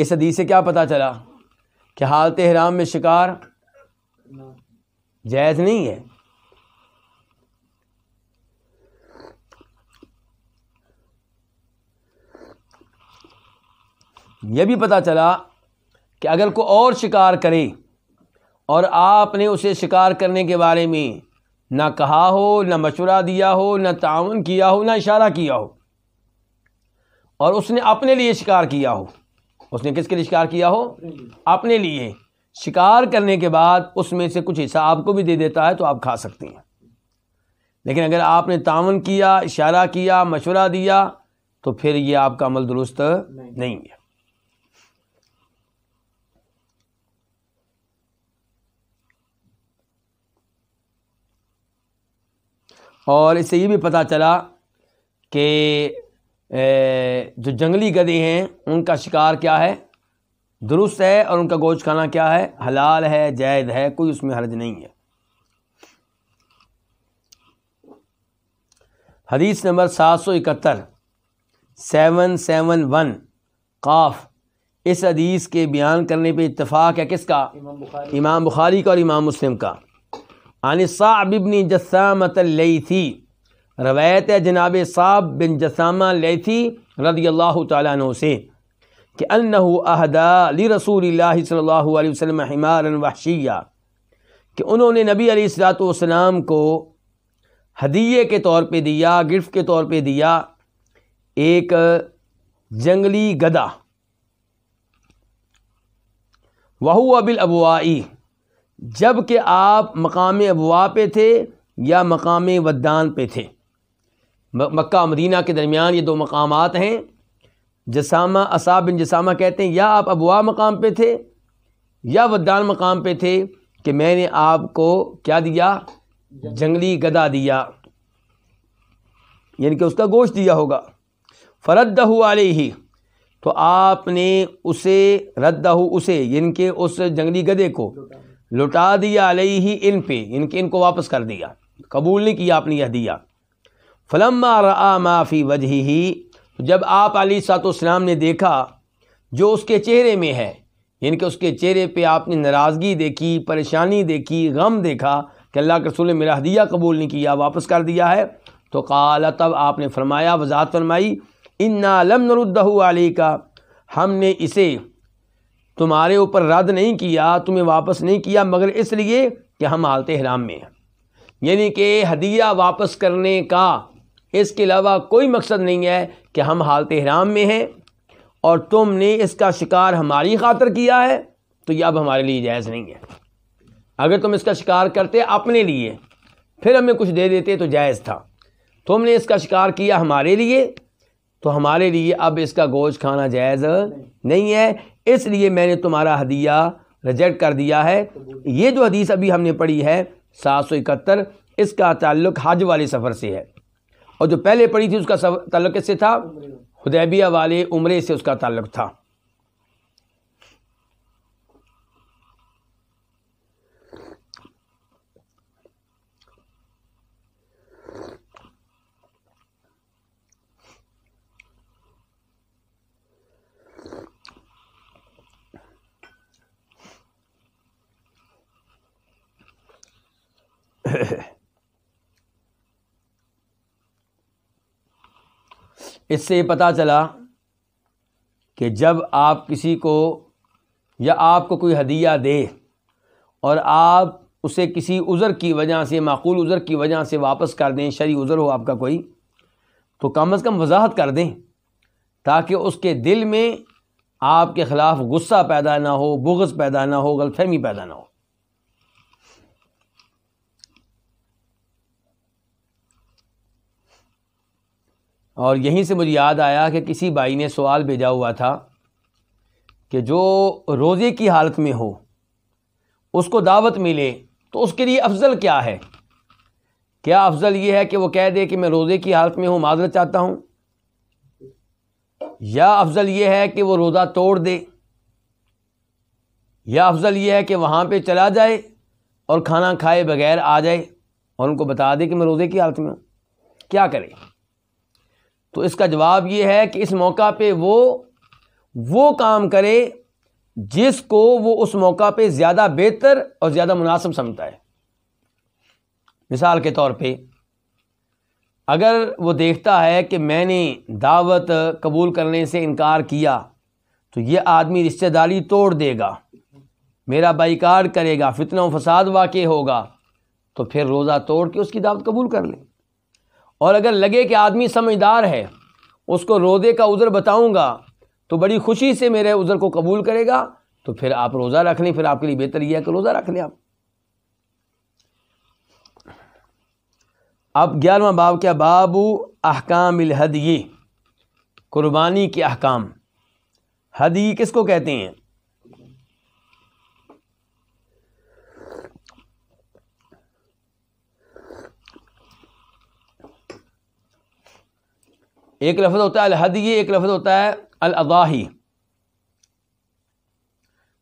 इस हदीस से क्या पता चला कि हालत हराम में शिकार जायज़ नहीं है? यह भी पता चला कि अगर कोई और शिकार करे और आपने उसे शिकार करने के बारे में ना कहा हो, ना मशवरा दिया हो, ना ताउन किया हो, ना इशारा किया हो और उसने अपने लिए शिकार किया हो उसने किसके लिए शिकार किया हो? अपने लिए। शिकार करने के बाद उसमें से कुछ हिस्सा आपको भी दे देता है तो आप खा सकते हैं। लेकिन अगर आपने तावन किया इशारा किया मशवरा दिया तो फिर ये आपका अमल दुरुस्त नहीं, नहीं है। और इससे ये भी पता चला कि जो जंगली गधे हैं उनका शिकार क्या है? दुरुस्त है और उनका गोश्त खाना क्या है? हलाल है जैद है कोई उसमें हर्ज नहीं है। हदीस नंबर सात सौ इकहत्तर सेवन सेवन वन काफ। इस हदीस के बयान करने पे इतफ़ाक़ है किसका? इमाम बुखारी। का और इमाम मुस्लिम का। अनसाबिबनी जसामत थी रवायत जनाब साब बिन जसामा लेथी रदी अल्लाह तु से, कि अनहु अहदा ली रसूल सल्लल्लाहु अलैहि वसल्लम हिमारन वहशिया, कि उन्होंने नबी सलाम को हदीये के तौर पे दिया गिफ्ट के तौर पे दिया, एक जंगली गदा वहू अबिल अबुआई जब आप मकाम अबुआ पे थे या मकाम वद्दान पे थे। मक्का मदीना के दरमियान ये दो मकामात हैं। जसामा, असाब बिन जसामा कहते हैं, या आप अबुआ मकाम पे थे, या वद्दान मकाम पे थे कि मैंने आपको क्या दिया? जंगली गदा दिया। यानी कि उसका गोश्त दिया होगा। फ़रदहू वाले ही तो आपने उसे, रद्दहू उसे, यानी कि उस जंगली गधे को लुटा दिया अलई ही इन पे इनके इनको वापस कर दिया। कबूल नहीं किया आपने यह दिया। फलम्मा रा माफ़ी वजह ही जब आप अली सातम ने देखा, जो उसके चेहरे में है, यानी कि उसके चेहरे पे आपने नाराज़गी देखी, परेशानी देखी, गम देखा, कि अल्लाह के रसूल ने मेरा हदिया कबूल नहीं किया, वापस कर दिया है तो काला तब आपने फरमाया वजात फरमाई, इन्ना लम नरुद्दहू अली का हमने इसे तुम्हारे ऊपर रद्द नहीं किया, तुम्हें वापस नहीं किया, मगर इसलिए कि हम हालत हराम में हैं। यानी कि हदिया वापस करने का इसके अलावा कोई मकसद नहीं है कि हम हालत हराम में हैं और तुमने इसका शिकार हमारी खातर किया है तो यह अब हमारे लिए जायज़ नहीं है। अगर तुम इसका शिकार करते अपने लिए, फिर हमें कुछ दे देते तो जायज़ था। तुमने इसका शिकार किया हमारे लिए तो हमारे लिए अब इसका गोश्त खाना जायज़ नहीं है। इसलिए मैंने तुम्हारा हदिया रिजेक्ट कर दिया है। ये जो हदीस अभी हमने पढ़ी है, सात सौ इकहत्तर, इसका ताल्लुक हज वाले सफ़र से है। और जो पहले पढ़ी थी उसका ताल्लुक किससे था? हुदैबिया वाले उम्र से उसका ताल्लुक था। <laughs> इससे पता चला कि जब आप किसी को या आपको कोई हदिया दे और आप उसे किसी उज़र की वजह से, माकूल उज़र की वजह से वापस कर दें, शरी उज़र हो आपका कोई तो कम अज़ कम वजाहत कर दें ताकि उसके दिल में आपके ख़िलाफ़ गुस्सा पैदा ना हो, बुग्ज़ पैदा ना हो, गलतफहमी पैदा ना हो। और यहीं से मुझे याद आया कि किसी भाई ने सवाल भेजा हुआ था कि जो रोज़े की हालत में हो, उसको दावत मिले तो उसके लिए अफजल क्या है? क्या अफजल ये है कि वो कह दे कि मैं रोज़े की हालत में हूँ, माजरत चाहता हूँ? या अफजल ये है कि वो रोज़ा तोड़ दे? या अफजल ये है कि वहाँ पे चला जाए और खाना खाए बगैर आ जाए और उनको बता दे कि मैं रोज़े की हालत में हूँ? क्या करें? तो इसका जवाब ये है कि इस मौका पे वो वो काम करे जिसको वो उस मौका पे ज़्यादा बेहतर और ज़्यादा मुनासिब समझता है। मिसाल के तौर पे, अगर वो देखता है कि मैंने दावत कबूल करने से इनकार किया तो ये आदमी रिश्तेदारी तोड़ देगा, मेरा बाइकार करेगा, फितना फसाद वाक़ होगा तो फिर रोज़ा तोड़ के उसकी दावत कबूल कर लें। और अगर लगे कि आदमी समझदार है, उसको रोज़े का उज़र बताऊँगा तो बड़ी खुशी से मेरे उज़र को कबूल करेगा तो फिर आप रोज़ा रख लें, फिर आपके लिए बेहतर यह है कि रोज़ा रख लें आप। अब ग्यारहवा बाब, क्या बाबू अहकाम हदी कुर्बानी के अहकाम। हदी किसको कहते हैं? एक लफ्ज़ होता है अलहदी एक लफ्ज़ होता है अलाही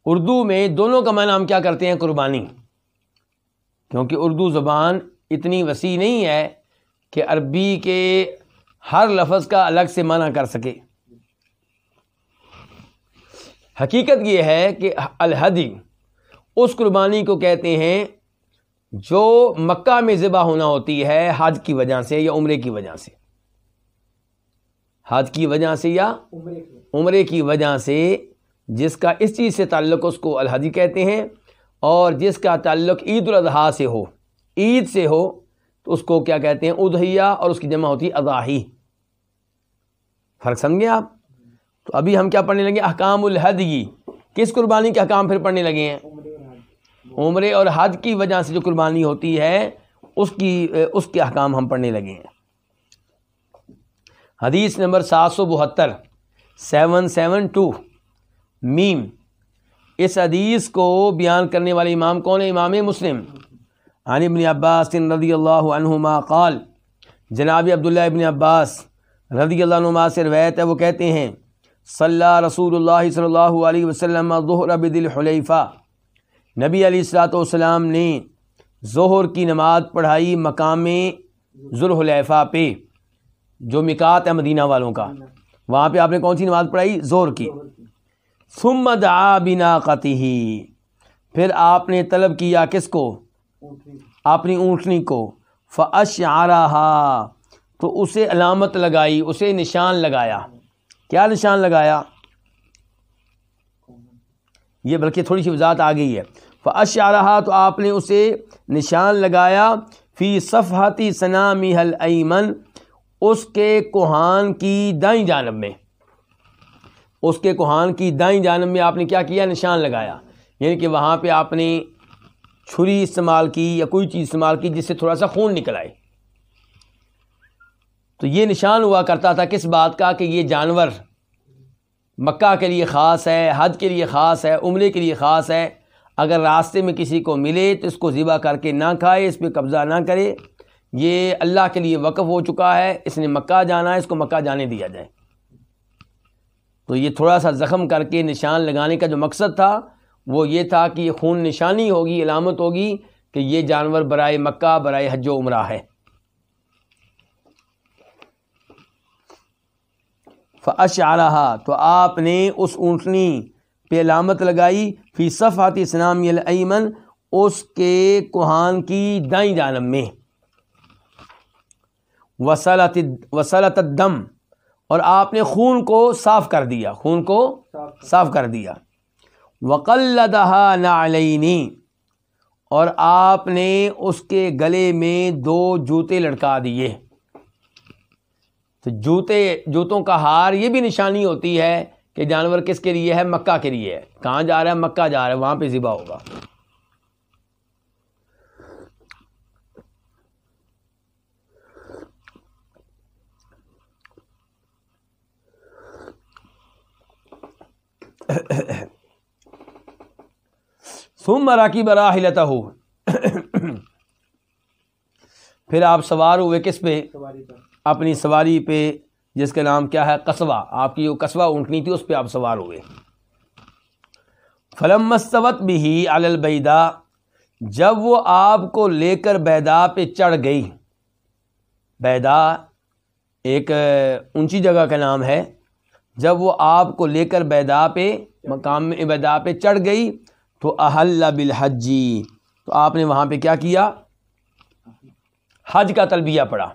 उर्दू में दोनों का माना हम क्या करते हैं? कुर्बानी। क्योंकि उर्दू ज़बान इतनी वसी नहीं है कि अरबी के हर लफ्ज़ का अलग से माना कर सके। हकीकत ये है कि अलहदी उस कुर्बानी को कहते हैं जो मक्का में ज़िबा होना होती है हज की वजह से या उम्र की वजह से। हज की वजह से या उम्र की वजह से, जिसका इस चीज़ से ताल्लुक़ उसको अलहदी कहते हैं, और जिसका ताल्लुक़ ईद अजहा से हो, ईद से हो तो उसको क्या कहते हैं? उदहिया और उसकी जमा होती है अदाही फ़र्क समझे आप? तो अभी हम क्या पढ़ने लगे? अहकामुल हदगी किस कुर्बानी के अहकाम फिर पढ़ने लगे हैं? उम्र और हज की वजह से जो कुर्बानी होती है, उसकी, उसके अहकाम हम पढ़ने लगे हैं। हदीस नंबर सात सौ बहत्तर, सेवन सेवन टू, मीम। इस हदीस को बयान करने वाले इमाम कौन है? इमाम मुस्लिम। अनिबन अब्बास रदी अल्लाहुमा क़ाल, जनाब अब्दुल्ला इबन अब्बास रदी अल्लाह से रवायत है, वो कहते हैं, सल्ला रसूलुल्लाह सल्लल्लाहु अलैहि वसल्लम ज़ुहर बिदिल हुलैफ़ा। नबी सलाम ने ज़ोहर की नमाज़ पढ़ाई मकाम ज़ुलहलैफ़ा पे। जो मिकात है मदीना वालों का वहाँ पे आपने कौन सी नमाज़ पढ़ाई? ज़ोर की। सुमद बिना कती फिर आपने तलब किया किसको? अपनी ऊँटनी को। फ़श रहा तो उसे अलामत लगाई उसे निशान लगाया। क्या निशान लगाया? ये बल्कि थोड़ी सी वजात आ गई है। फ़ाशा तो आपने उसे निशान लगाया। फ़ी सफ़हती सनामी हल ऐमन। उसके कोहान की दाई जानब में। उसके कोहान की दाई जानब में आपने क्या किया? निशान लगाया। यानी कि वहाँ पे आपने छुरी इस्तेमाल की या कोई चीज़ इस्तेमाल की जिससे थोड़ा सा खून निकल आए। तो ये निशान हुआ करता था किस बात का? कि ये जानवर मक्का के लिए ख़ास है, हज के लिए ख़ास है, उम्र के लिए ख़ास है। अगर रास्ते में किसी को मिले तो इसको ज़िबा करके ना खाए इस पर कब्ज़ा ना करे। ये अल्लाह के लिए वक़ हो चुका है, इसने मक्का जाना है, इसको मक्का जाने दिया जाए। तो ये थोड़ा सा ज़ख़म करके निशान लगाने का जो मकसद था, वो ये था कि ये खून निशानी होगी, अलामत होगी कि ये जानवर बरए मक्का, बरए हज उम्र है। फ़ाशारहा तो आपने उस ऊँटनी पे अलामत लगाई, फ़ी सफ़ात इस्लाम उसके कुहान की दाई जानब में। वसलत वसलत दम। और आपने खून को साफ़ कर दिया, खून को साफ़ कर दिया। वक़ल्लदहा नालैनी। और आपने उसके गले में दो जूते लटका दिए। तो जूते, जूतों का हार, ये भी निशानी होती है कि जानवर किसके लिए है? मक्का के लिए है। कहाँ जा रहा है? मक्का जा रहा है, वहाँ पे ज़िबा होगा। सुम मराकी बरा हिलता हो फिर आप सवार हुए किस पे? अपनी सवारी पे जिसका नाम क्या है? कस्बा। आपकी जो कस्बा ऊँटनी थी उस पर आप सवार हुए। फलम मस्तवत भी अलबैदा जब वो आपको लेकर बैदा पे चढ़ गई। बैदा एक ऊँची जगह का नाम है। जब वो आपको लेकर बैदा पे, मकाम में बैदा पे चढ़ गई तो अहल्ला बिलहजी तो आपने वहाँ पे क्या किया? हज का तलबिया पढ़ा।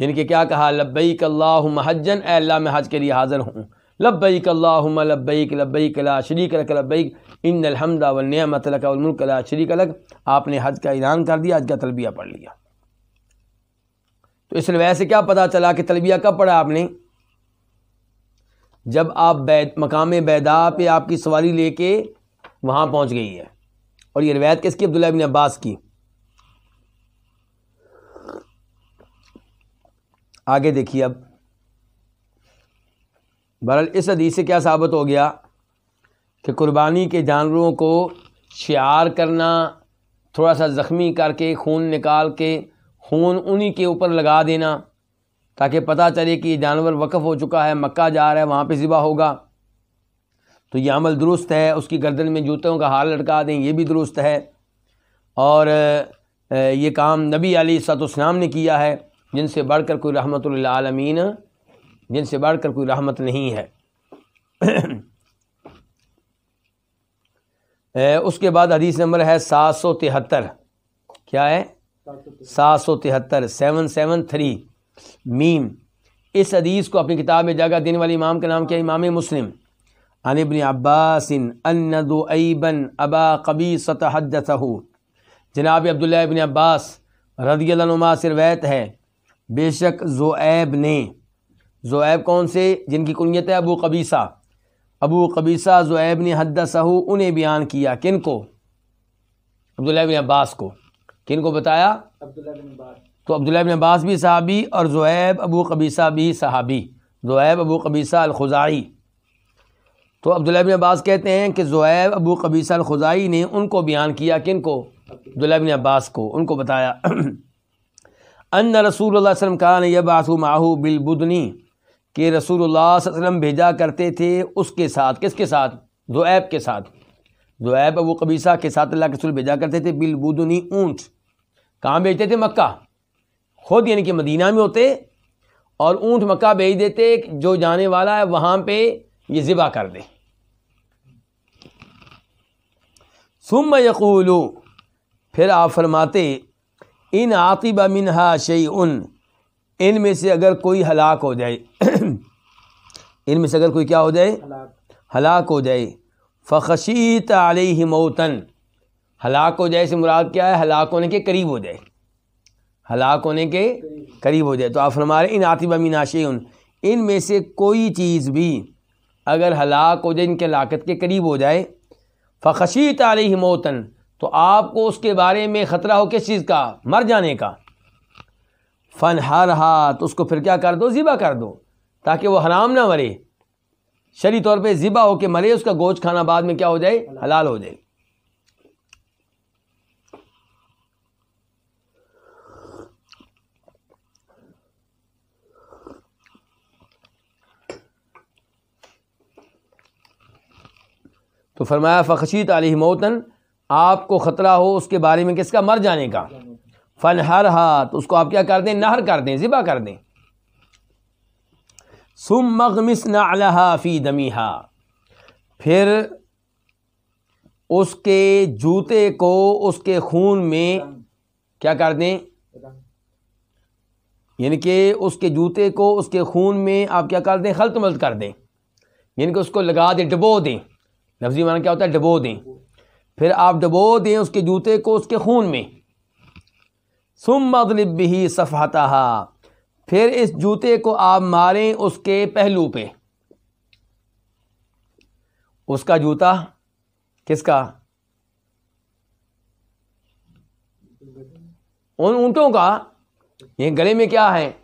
यानी कि क्या कहा? लब्बईक अल्लाहुम्मा हज्जन, ए अल्लाह, मैं हज के लिए हाज़िर हूँ। लब्बईक अल्लाहुम्मा लब्बईक लब्बईक ला शरीक लक लब्बईक इन अलहमदा वनियमत लक, वल मुल्क ला शरीक लक। आपने हज का ऐलान कर दिया, हज का तलबिया पढ़ लिया। तो इस रवायत से क्या पता चला कि तलबिया कब पढ़ा आपने? जब आप बैद मकाम बैदा पे आपकी सवारी लेके वहाँ पहुँच गई है। और ये रवायत किसकी अब्दुल्ला बिन अब्बास की? आगे देखिए अब। बहरहाल, इस हदीस से क्या साबित हो गया कि कुर्बानी के जानवरों को शार करना, थोड़ा सा ज़ख्मी करके, खून निकाल के, खून उन्हीं के ऊपर लगा देना ताकि पता चले कि जानवर वक़ हो चुका है, मक्का जा रहा है, वहाँ पे ज़िबा होगा। तो ये अमल दुरुस्त है, उसकी गर्दन में जूतों का हाल लटका दें, ये भी दुरुस्त है। और ये काम नबी अली सतुस्लाम ने किया है, जिनसे बढ़कर कोई रहमतुल्लामीन जिनसे बढ़कर कोई रहमत नहीं है। <clears throat> उसके बाद हदीस नंबर है सात सौ तिहत्तर। क्या है? सात सौ तिहत्तर, सेवन सेवन थ्री। मीम। इस हदीस को अपनी किताब में जगह देने वाले इमाम का नाम क्या इमाम मुस्लिम। अनबन अब्बासिन अन्नदुबन अबा कबी सतहदसहू जनाब अब्दुल्ला इबन अब्बास रदी नुमा से रवैत है, बेशक ज़ोएब ने। ज़ोएब कौन से? जिनकी कुनियत है अबू कबीसा। अबू कबीसा ज़ुएब ने हदसहू उन्हें बयान किया। किन को? अब्दुल्ला बिन अब्बास को। किन को बताया? अब्दुल्ला भी सहाबी और ज़ुएब अबू कबीसा भी सहाबी। ज़ुएब अबू कबीसा अलखुज़ाई। तो अब्दुल्ला बिन अब्बास कहते हैं कि ज़ुएब अबू कबीसा अलखुज़ाई ने उनको बयान किया किन को? अब्दुल्ला बिन अब्बास को, उनको बताया। अन रसूल वसलम कान यबासु माहू बिलबुदनी, कि रसूलुल्लाह वसल्लम भेजा करते थे उसके साथ। किसके साथ? दुऐब के साथ। दुऐब अबू कबीसा के साथ अल्लाह के रसूल भेजा करते थे बिलबुदनी ऊँट। कहाँ भेजते थे? मक्का। खुद यानी कि मदीना में होते और ऊँट मक्का भेज देते जो जाने वाला है वहाँ पे ये ज़िबा कर दे। सुम यकूलू फिर आप फरमाते इन आतिबा मिनहा शई उन इनमें से अगर कोई हलाक हो जाए <clears throat> इनमें से अगर कोई क्या हो जाए? हलाक। हो जाए। फ़खशीत आलही मौतन हलाक हो जाए से मुराद क्या है? हलाक होने के करीब हो जाए। हलाक होने के करीब हो जाए। तो आप हमारे इन आतिब आतिबा इन में से कोई चीज़ भी अगर हलाक हो जाए, इनके हलाकत के करीब हो जाए, फ़खशीत आलही मौतन तो आपको उसके बारे में ख़तरा हो किस चीज़ का? मर जाने का। फ़न हर हाथ उसको फिर क्या कर दो? ज़िबा कर दो, ताकि वो हराम ना मरे। शरी तौर पे ज़िबा हो के मरे, उसका गोश्त खाना बाद में क्या हो जाए? हलाल हो जाए। तो फरमाया, फ़खशीत आली मौतन, आपको ख़तरा हो उसके बारे में किसका मर जाने का। फ़न हर हाथ उसको आप क्या कर दें? नहर कर दें, ज़िबा कर दें। सुम मगमिस नहा फ़ी दमीहा। फिर उसके जूते को उसके खून में क्या कर दें? यानी कि उसके जूते को उसके खून में आप क्या कर दें? खलत मलत कर दें। यानी कि उसको लगा दें, डबो दें। लफ्जी माना क्या होता है? डबो दें। फिर आप डबो दें उसके जूते को उसके खून में। सुम मगलब ही सफ़ाता फिर इस जूते को आप मारें उसके पहलू पे। उसका जूता किसका? उन ऊँटों का। ये गले में क्या है?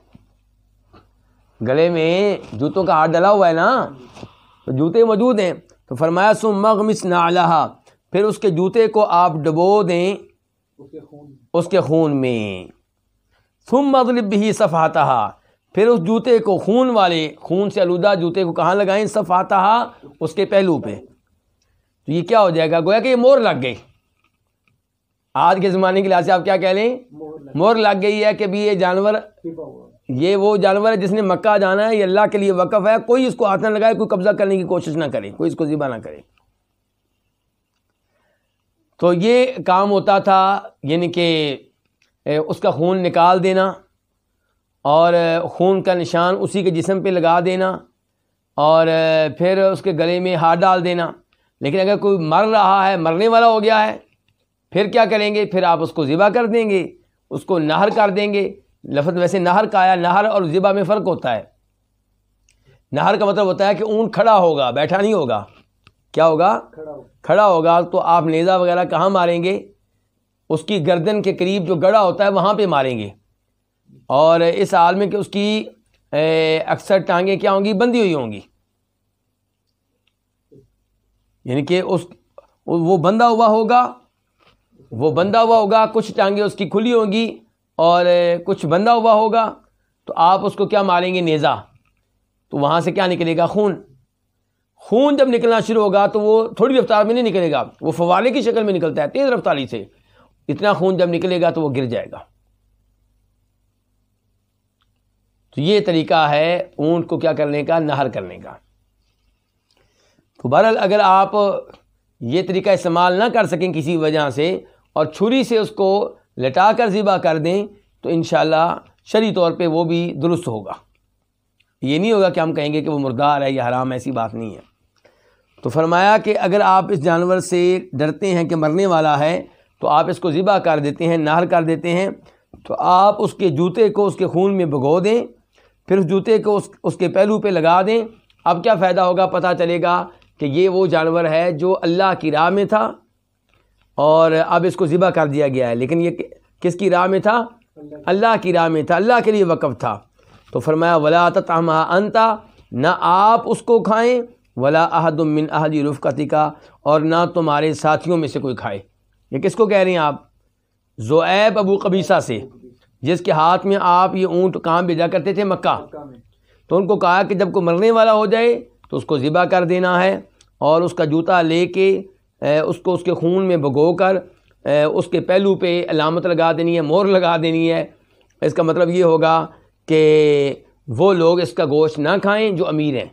गले में जूतों का हाथ डला हुआ है ना? तो जूते मौजूद हैं। तो फरमाया सुम मगमिस नाला फिर उसके जूते को आप डबो दें उसके खून उसके खून में। सुम मगलब भी सफ़ाता फिर उस जूते को खून वाले खून से आलूदा जूते को कहाँ लगाएँ? सफ़ाता उसके पहलू पे। तो ये क्या हो जाएगा? गोया कि ये मोर लग गई। आज के ज़माने के लिहाज से आप क्या कह लें? मोर लग गई है कि भी ये जानवर ये वो जानवर है जिसने मक्का जाना है, ये अल्लाह के लिए वक़फ़ है। कोई इसको हाथ ना लगाए, कोई कब्ज़ा करने की कोशिश ना करे, कोई इसको ज़िबा ना करे। तो ये काम होता था, यानी कि उसका खून निकाल देना और खून का निशान उसी के जिसम पे लगा देना और फिर उसके गले में हाथ डाल देना। लेकिन अगर कोई मर रहा है, मरने वाला हो गया है, फिर क्या करेंगे? फिर आप उसको ज़िबा कर देंगे, उसको नहर कर देंगे। लफज वैसे नहर का आया नहर और ज़िबा में फ़र्क होता है। नहर का मतलब होता है कि ऊँट खड़ा होगा बैठा नहीं होगा। क्या होगा? खड़ा होगा। तो आप नेज़ा वगैरह कहाँ मारेंगे? उसकी गर्दन के करीब जो गड़ा होता है वहाँ पे मारेंगे। और इस हाल में कि उसकी अक्सर टांगें क्या होंगी? बंदी हुई होंगी। यानी कि उस वो बंदा हुआ होगा वो बंदा हुआ होगा कुछ टांगें उसकी खुली होंगी और कुछ बंदा हुआ होगा तो आप उसको क्या मारेंगे नेज़ा? तो वहाँ से क्या निकलेगा? खून। खून जब निकलना शुरू होगा तो वो थोड़ी रफ्तार में नहीं निकलेगा। वो फवाले की शक्ल में निकलता है, तेज़ रफ्तारी से। इतना खून जब निकलेगा तो वो गिर जाएगा। तो ये तरीका है ऊँट को क्या करने का? नहर करने का। तो बहरहाल, अगर आप ये तरीका इस्तेमाल ना कर सकें किसी वजह से, और छुरी से उसको लटा कर ज़िबा कर दें तो इन शरी तौर पर वो भी दुरुस्त होगा। ये नहीं होगा कि हम कहेंगे कि वो मुर्दार है या हराम ऐसी बात नहीं है। तो फरमाया कि अगर आप इस जानवर से डरते हैं कि मरने वाला है तो आप इसको ज़िबा कर देते हैं, नहर कर देते हैं तो आप उसके जूते को उसके खून में भगो दें, फिर उस जूते को उस, उसके पहलू पे लगा दें। अब क्या फ़ायदा होगा, पता चलेगा कि ये वो जानवर है जो अल्लाह की राह में था और अब इसको ज़िबा कर दिया गया है। लेकिन ये किसकी राह में था? अल्लाह की राह में था। अल्लाह के लिए वक़फ़ था। तो फरमाया वला तमा अंता ना आप उसको खाएँ वला अहदमिन अहदी रुफ़ती का और ना तुम्हारे साथियों में से कोई खाए। ये किसको कह रहे हैं आप? ज़ोएब अबू कबीसा से जिसके हाथ में आप ये ऊँट कहाँ भेजा करते थे? मक्का। तो उनको कहा कि जब को मरने वाला हो जाए तो उसको ज़िबा कर देना है और उसका जूता ले कर उसको उसके खून में भगो कर उसके पहलू पे अलामत लगा देनी है मोर लगा देनी है। इसका मतलब ये होगा कि वो लोग इसका गोश्त ना खाएँ जो अमीर हैं।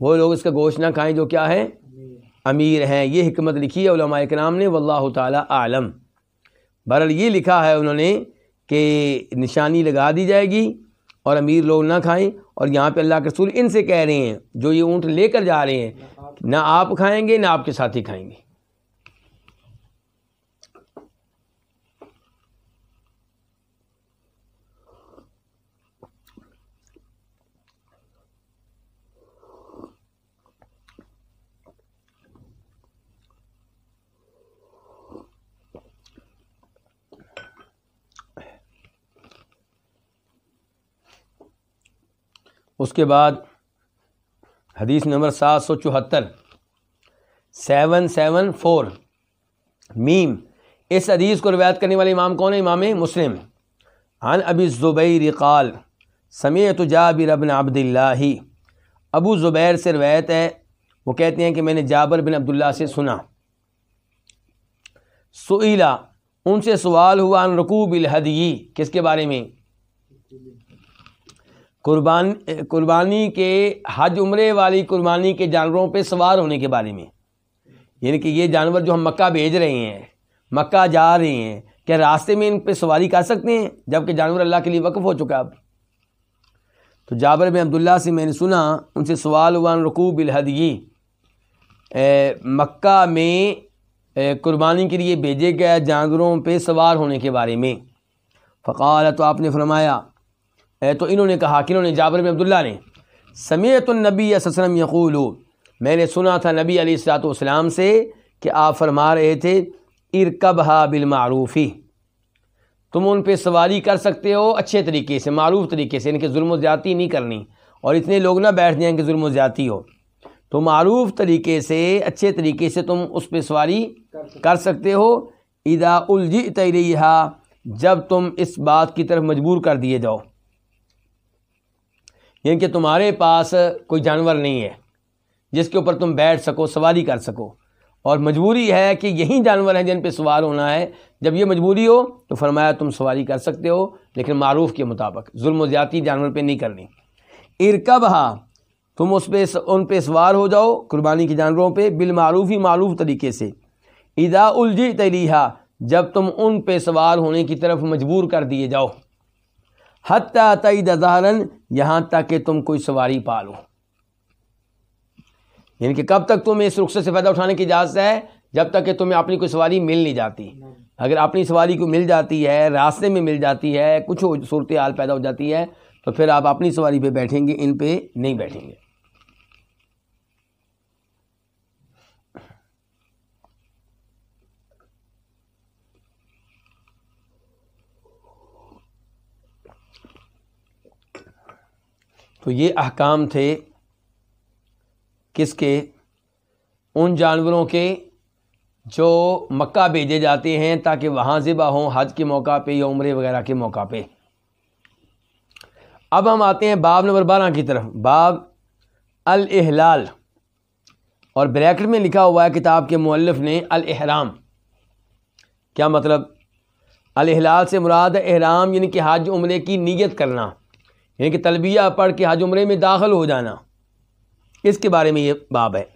वो लोग इसका गोश्त ना खाएँ जो क्या है? अमीर हैं। ये हमत लिखी है कराम ने, वल्लाह ताला आलम। ये लिखा है उन्होंने कि निशानी लगा दी जाएगी और अमीर लोग ना खाएँ। और यहाँ पे अल्लाह के रसूल इनसे कह रहे हैं, जो ये ऊँट लेकर जा रहे हैं ना आप खाएँगे ना आपके साथी खाएँगे। उसके बाद हदीस नंबर सात सौ चौहत्तर। Seven seven four. मीम। इस हदीस को रवायत करने वाले इमाम कौन है? इमाम मुस्लिम। अन अबी ज़ुबैर क़ाल समेत जाबिर अबन अब्दुल्लाही। अबू ज़ुबैर से रवायत है, वो कहते हैं कि मैंने जाबर बिन अब्दुल्ला से सुना। सुईला उनसे सवाल हुआ अन रकूब हदी किसके बारे में? कुर्बान, कुर्बानी के, हज उम्र वाली कुर्बानी के जानवरों पे सवार होने के बारे में। यानी कि ये जानवर जो हम मक्का भेज रहे हैं, मक्का जा रहे हैं, क्या रास्ते में इन पे सवारी कर सकते हैं? जबकि जानवर अल्लाह के लिए वक्फ़ हो चुका है अब। तो जाबर बिन अब्दुल्ला से मैंने सुना, उनसे सवाल हुआ रकूब बिलहदगी मक्का में कुर्बानी के लिए भेजे गए जानवरों पे सवार होने के बारे में। फ़काल तो आपने फरमाया तो इन्होंने कहा कि इन्होंने जाबर बिन अब्दुल्ला ने समीतनबी वसम यकूल, मैंने सुना था नबी सलाम से कि आप फरमा रहे थे इरकब हा बिलमारूफ़ी तुम उन पर सवारी कर सकते हो अच्छे तरीके से, मारूफ तरीके से, इनके जुल्म ज़्यादती नहीं करनी, और इतने लोग ना बैठ जाएँ कि जुल्म ज़्यादती हो। तो मारूफ तरीके से, अच्छे तरीके से तुम उस पर सवारी कर सकते हो। इदा उलझी तैरिहा जब तुम इस बात की तरफ़ मजबूर कर दिए जाओ। यानी कि तुम्हारे पास कोई जानवर नहीं है, जिसके ऊपर तुम बैठ सको, सवारी कर सको। और मजबूरी है कि यही जानवर हैं जिन पे सवार होना है। जब ये मजबूरी हो तो फरमाया तुम सवारी कर सकते हो, लेकिन मारूफ के मुताबिक, जुल्म ज़्यादा जानवर पे नहीं करनी। इरकब हा तुम उस पर उन पे सवार हो जाओ कुर्बानी के जानवरों पे, बिलमारूफ ही मारूफ तरीके से। इदा उलझी तरीहा जब तुम उन पे सवार होने की तरफ़ मजबूर कर दिए जाओ। हत्या तई दजारन यहाँ तक कि तुम कोई सवारी पालो। यानी कि कब तक तुम्हें इस रुख्सत से फ़ायदा उठाने की इजाज़त है? जब तक कि तुम्हें अपनी कोई सवारी मिल नहीं जाती। अगर अपनी सवारी को मिल जाती है, रास्ते में मिल जाती है, कुछ सूरत हाल पैदा हो जाती है तो फिर आप अपनी सवारी पे बैठेंगे, इन पे नहीं बैठेंगे। तो ये अहकाम थे किसके? उन जानवरों के जो मक्का भेजे जाते हैं ताकि वहाँ ज़िबा हों, हज के मौका पे या उम्र वगैरह के मौका पे। अब हम आते हैं बाब नंबर बारह की तरफ़। बाब अल इहलाल और ब्रैकेट में लिखा हुआ है किताब के मुअल्लिफ ने अल एहराम क्या मतलब? अल इहलाल से मुराद एहराम यानी कि हज उम्र की नीयत करना। यानी कि तलबिया पढ़ के हज उम्र में दाखिल हो जाना। इसके बारे में ये बाब है।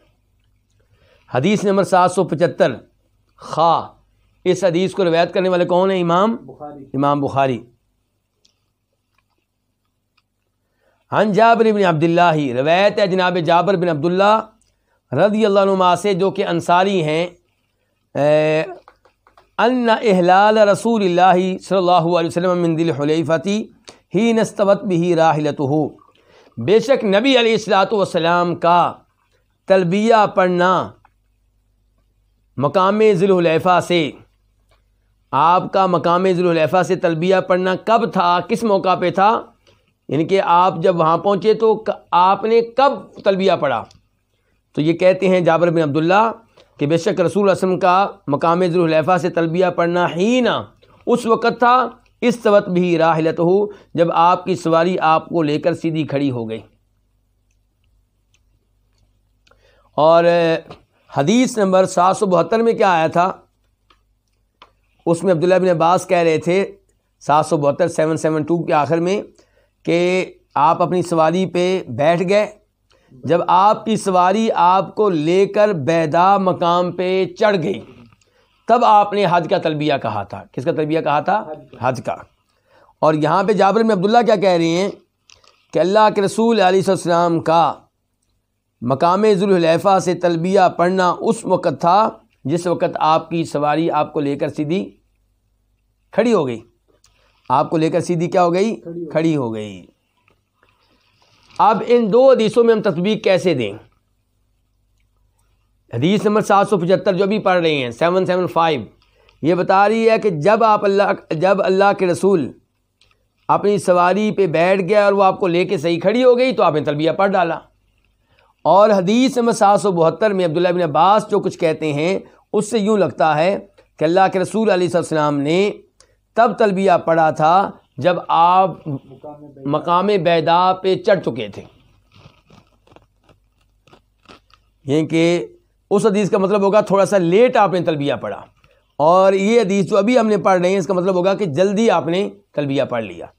हदीस नंबर सात सौ पचहत्तर खा। इस हदीस को रवायत करने वाले कौन है? इमाम? बुखारी। इमाम बुखारी। हन जाबर बिन अब्दुल्ला ही। रवायत है जनाब जाबर बिन अब्दुल्ला रदी अल्लाह से जो कि अंसारी हैं। अन्न अहलाल रसूल सल्लल्लाहु अलैहि वसल्लम मिन दिल हुलैफती। ही नस्तवत बिही राहिलत हो बेशक नबी अलैहिस्सलाम का तलबिया पढ़ना मकाम ज़ुलहलैफ़ा से, आपका मकाम ज़ुलहलैफ़ा से तलबिया पढ़ना कब था, किस मौका पे था? यानी कि आप जब वहाँ पहुँचे तो आपने कब तलबिया पढ़ा? तो ये कहते हैं जाबर बिन अब्दुल्ला कि बेशक रसूल असम का मकाम ज़ुलहलैफ़ा से तलबिया पढ़ना ही ना, उस वक़्त था इस सबत भी राहलत हो, जब आपकी सवारी आपको लेकर सीधी खड़ी हो गई। और हदीस नंबर सात सौ बहत्तर में क्या आया था? उसमें अब्दुल्ला बिन अब्बास कह रहे थे, सात सौ बहत्तर, सेवन सेवन टू के आखिर में, कि आप अपनी सवारी पे बैठ गए। जब आपकी सवारी आपको लेकर बैदा मकाम पे चढ़ गई तब आपने हज का तलबिया कहा था। किसका तलबिया कहा था? हज का। और यहाँ पे जाबर में अब्दुल्ला क्या कह रही हैं? कि अल्लाह के रसूल सलाम का मकाम ज़ुलहलैफ़ा से तलबिया पढ़ना उस वक़्त था जिस वक़्त आपकी सवारी आपको लेकर सीधी खड़ी हो गई। आपको लेकर सीधी क्या हो गई? खड़ी हो गई। अब इन दो हदीसों में हम तस्वीर कैसे दें? हदीस नंबर सात सौ पचहत्तर जो भी पढ़ रही हैं सेवन सेवन फाइव ये बता रही है कि जब आप अल्लाह, जब अल्लाह के रसूल अपनी सवारी पे बैठ गया और वो आपको लेके सही खड़ी हो गई तो आपने तलबिया पढ़ डाला। और हदीस नंबर सात सौ बहत्तर में अब्दुल्ला बिन अब्बास जो कुछ कहते हैं, उससे यूँ लगता है कि अल्लाह के रसूल सलाम ने तब तलबिया पढ़ा था, जब आप मकाम बैदा पे चढ़ चुके थे। यानी कि उस हदीस का मतलब होगा थोड़ा सा लेट आपने तलबिया पढ़ा। और ये हदीस जो अभी हमने पढ़ रहे हैं, इसका मतलब होगा कि जल्दी आपने तलबिया पढ़ लिया।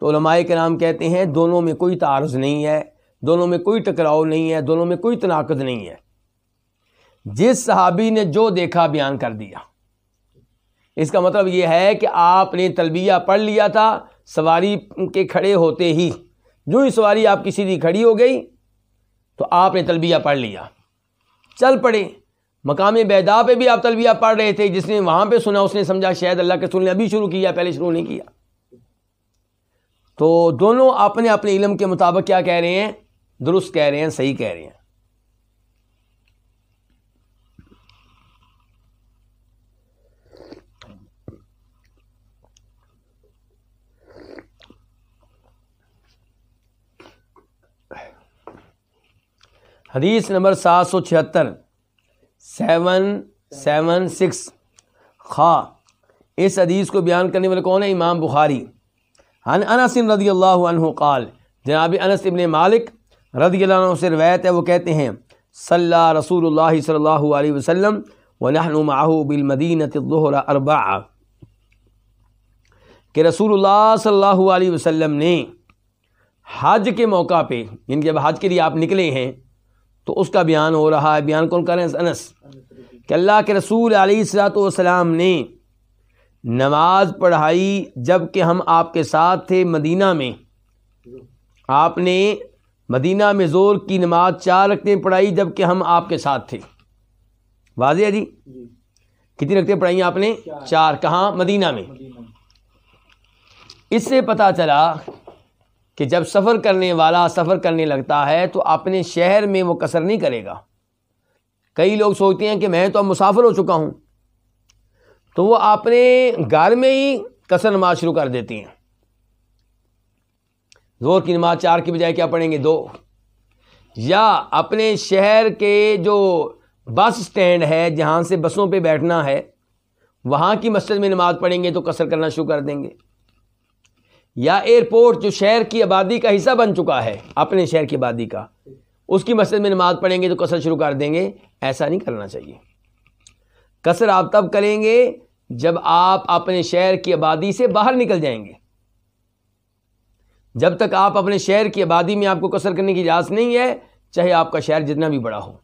तो के नाम कहते हैं, दोनों में कोई तारज़ नहीं है, दोनों में कोई टकराव नहीं है, दोनों में कोई तनाकद नहीं है। जिस सहाबी ने जो देखा, बयान कर दिया। इसका मतलब यह है कि आपने तलबिया पढ़ लिया था, सवारी के खड़े होते ही। जो ही सवारी आपकी सीधी खड़ी हो गई तो आपने तलबिया पढ़ लिया। चल पड़े। मकाम बैदा पे भी आप तलबिया पढ़ रहे थे, जिसने वहाँ पे सुना, उसने समझा शायद अल्लाह के रसूल ने अभी शुरू किया, पहले शुरू नहीं किया। तो दोनों अपने अपने इलम के मुताबिक क्या कह रहे हैं? दुरुस्त कह रहे हैं, सही कह रहे हैं। हदीस नंबर सात सौ छिहत्तर। Seven seven, six. खा, इस हदीस को बयान करने वाले कौन है? इमाम बुखारी। हन अनसिन रदी अल्लाह काल, जनाब अनस इबन मालिक रदी से रवायत है, वो कहते हैं, सल्ला रसूल सल्लल्लाहु अलैहि वसल्लम व नहनु माहू अरबा के रसूल सल्लल्लाहु अलैहि वसल्लम ने हज के मौका पे, यानी जब हज के लिए आप निकले हैं तो उसका बयान हो रहा है। बयान कौन कर? रहे हैं अनस। कि अल्लाह के रसूल सलाम ने नमाज़ पढ़ाई जब कि हम आपके साथ थे मदीना में। आपने मदीना में ज़ोर की नमाज़ चार रखते पढ़ाई जब कि हम आपके साथ थे। वाजे जी? कितनी रखते पढ़ाई आपने? चार। कहाँ? मदीना में। इससे पता चला कि जब सफ़र करने वाला सफ़र करने लगता है तो अपने शहर में वो कसर नहीं करेगा। कई लोग सोचते हैं कि मैं तो अब मुसाफिर हो चुका हूँ तो वो अपने घर में ही कसर नमाज़ शुरू कर देती हैं। ज़ोर की नमाज़ चार की बजाय क्या पढ़ेंगे? दो। या अपने शहर के जो बस स्टैंड है, जहाँ से बसों पे बैठना है, वहाँ की मस्जिद में नमाज़ पढ़ेंगे तो कसर करना शुरू कर देंगे। या एयरपोर्ट जो शहर की आबादी का हिस्सा बन चुका है, अपने शहर की आबादी का, उसकी मस्जिद में नमाज़ पढ़ेंगे तो कसर शुरू कर देंगे, ऐसा नहीं करना चाहिए। कसर आप तब करेंगे जब आप अपने शहर की आबादी से बाहर निकल जाएँगे। जब तक आप अपने शहर की आबादी में आपको कसर करने की इजाज़त नहीं है, चाहे आपका शहर जितना भी बड़ा हो।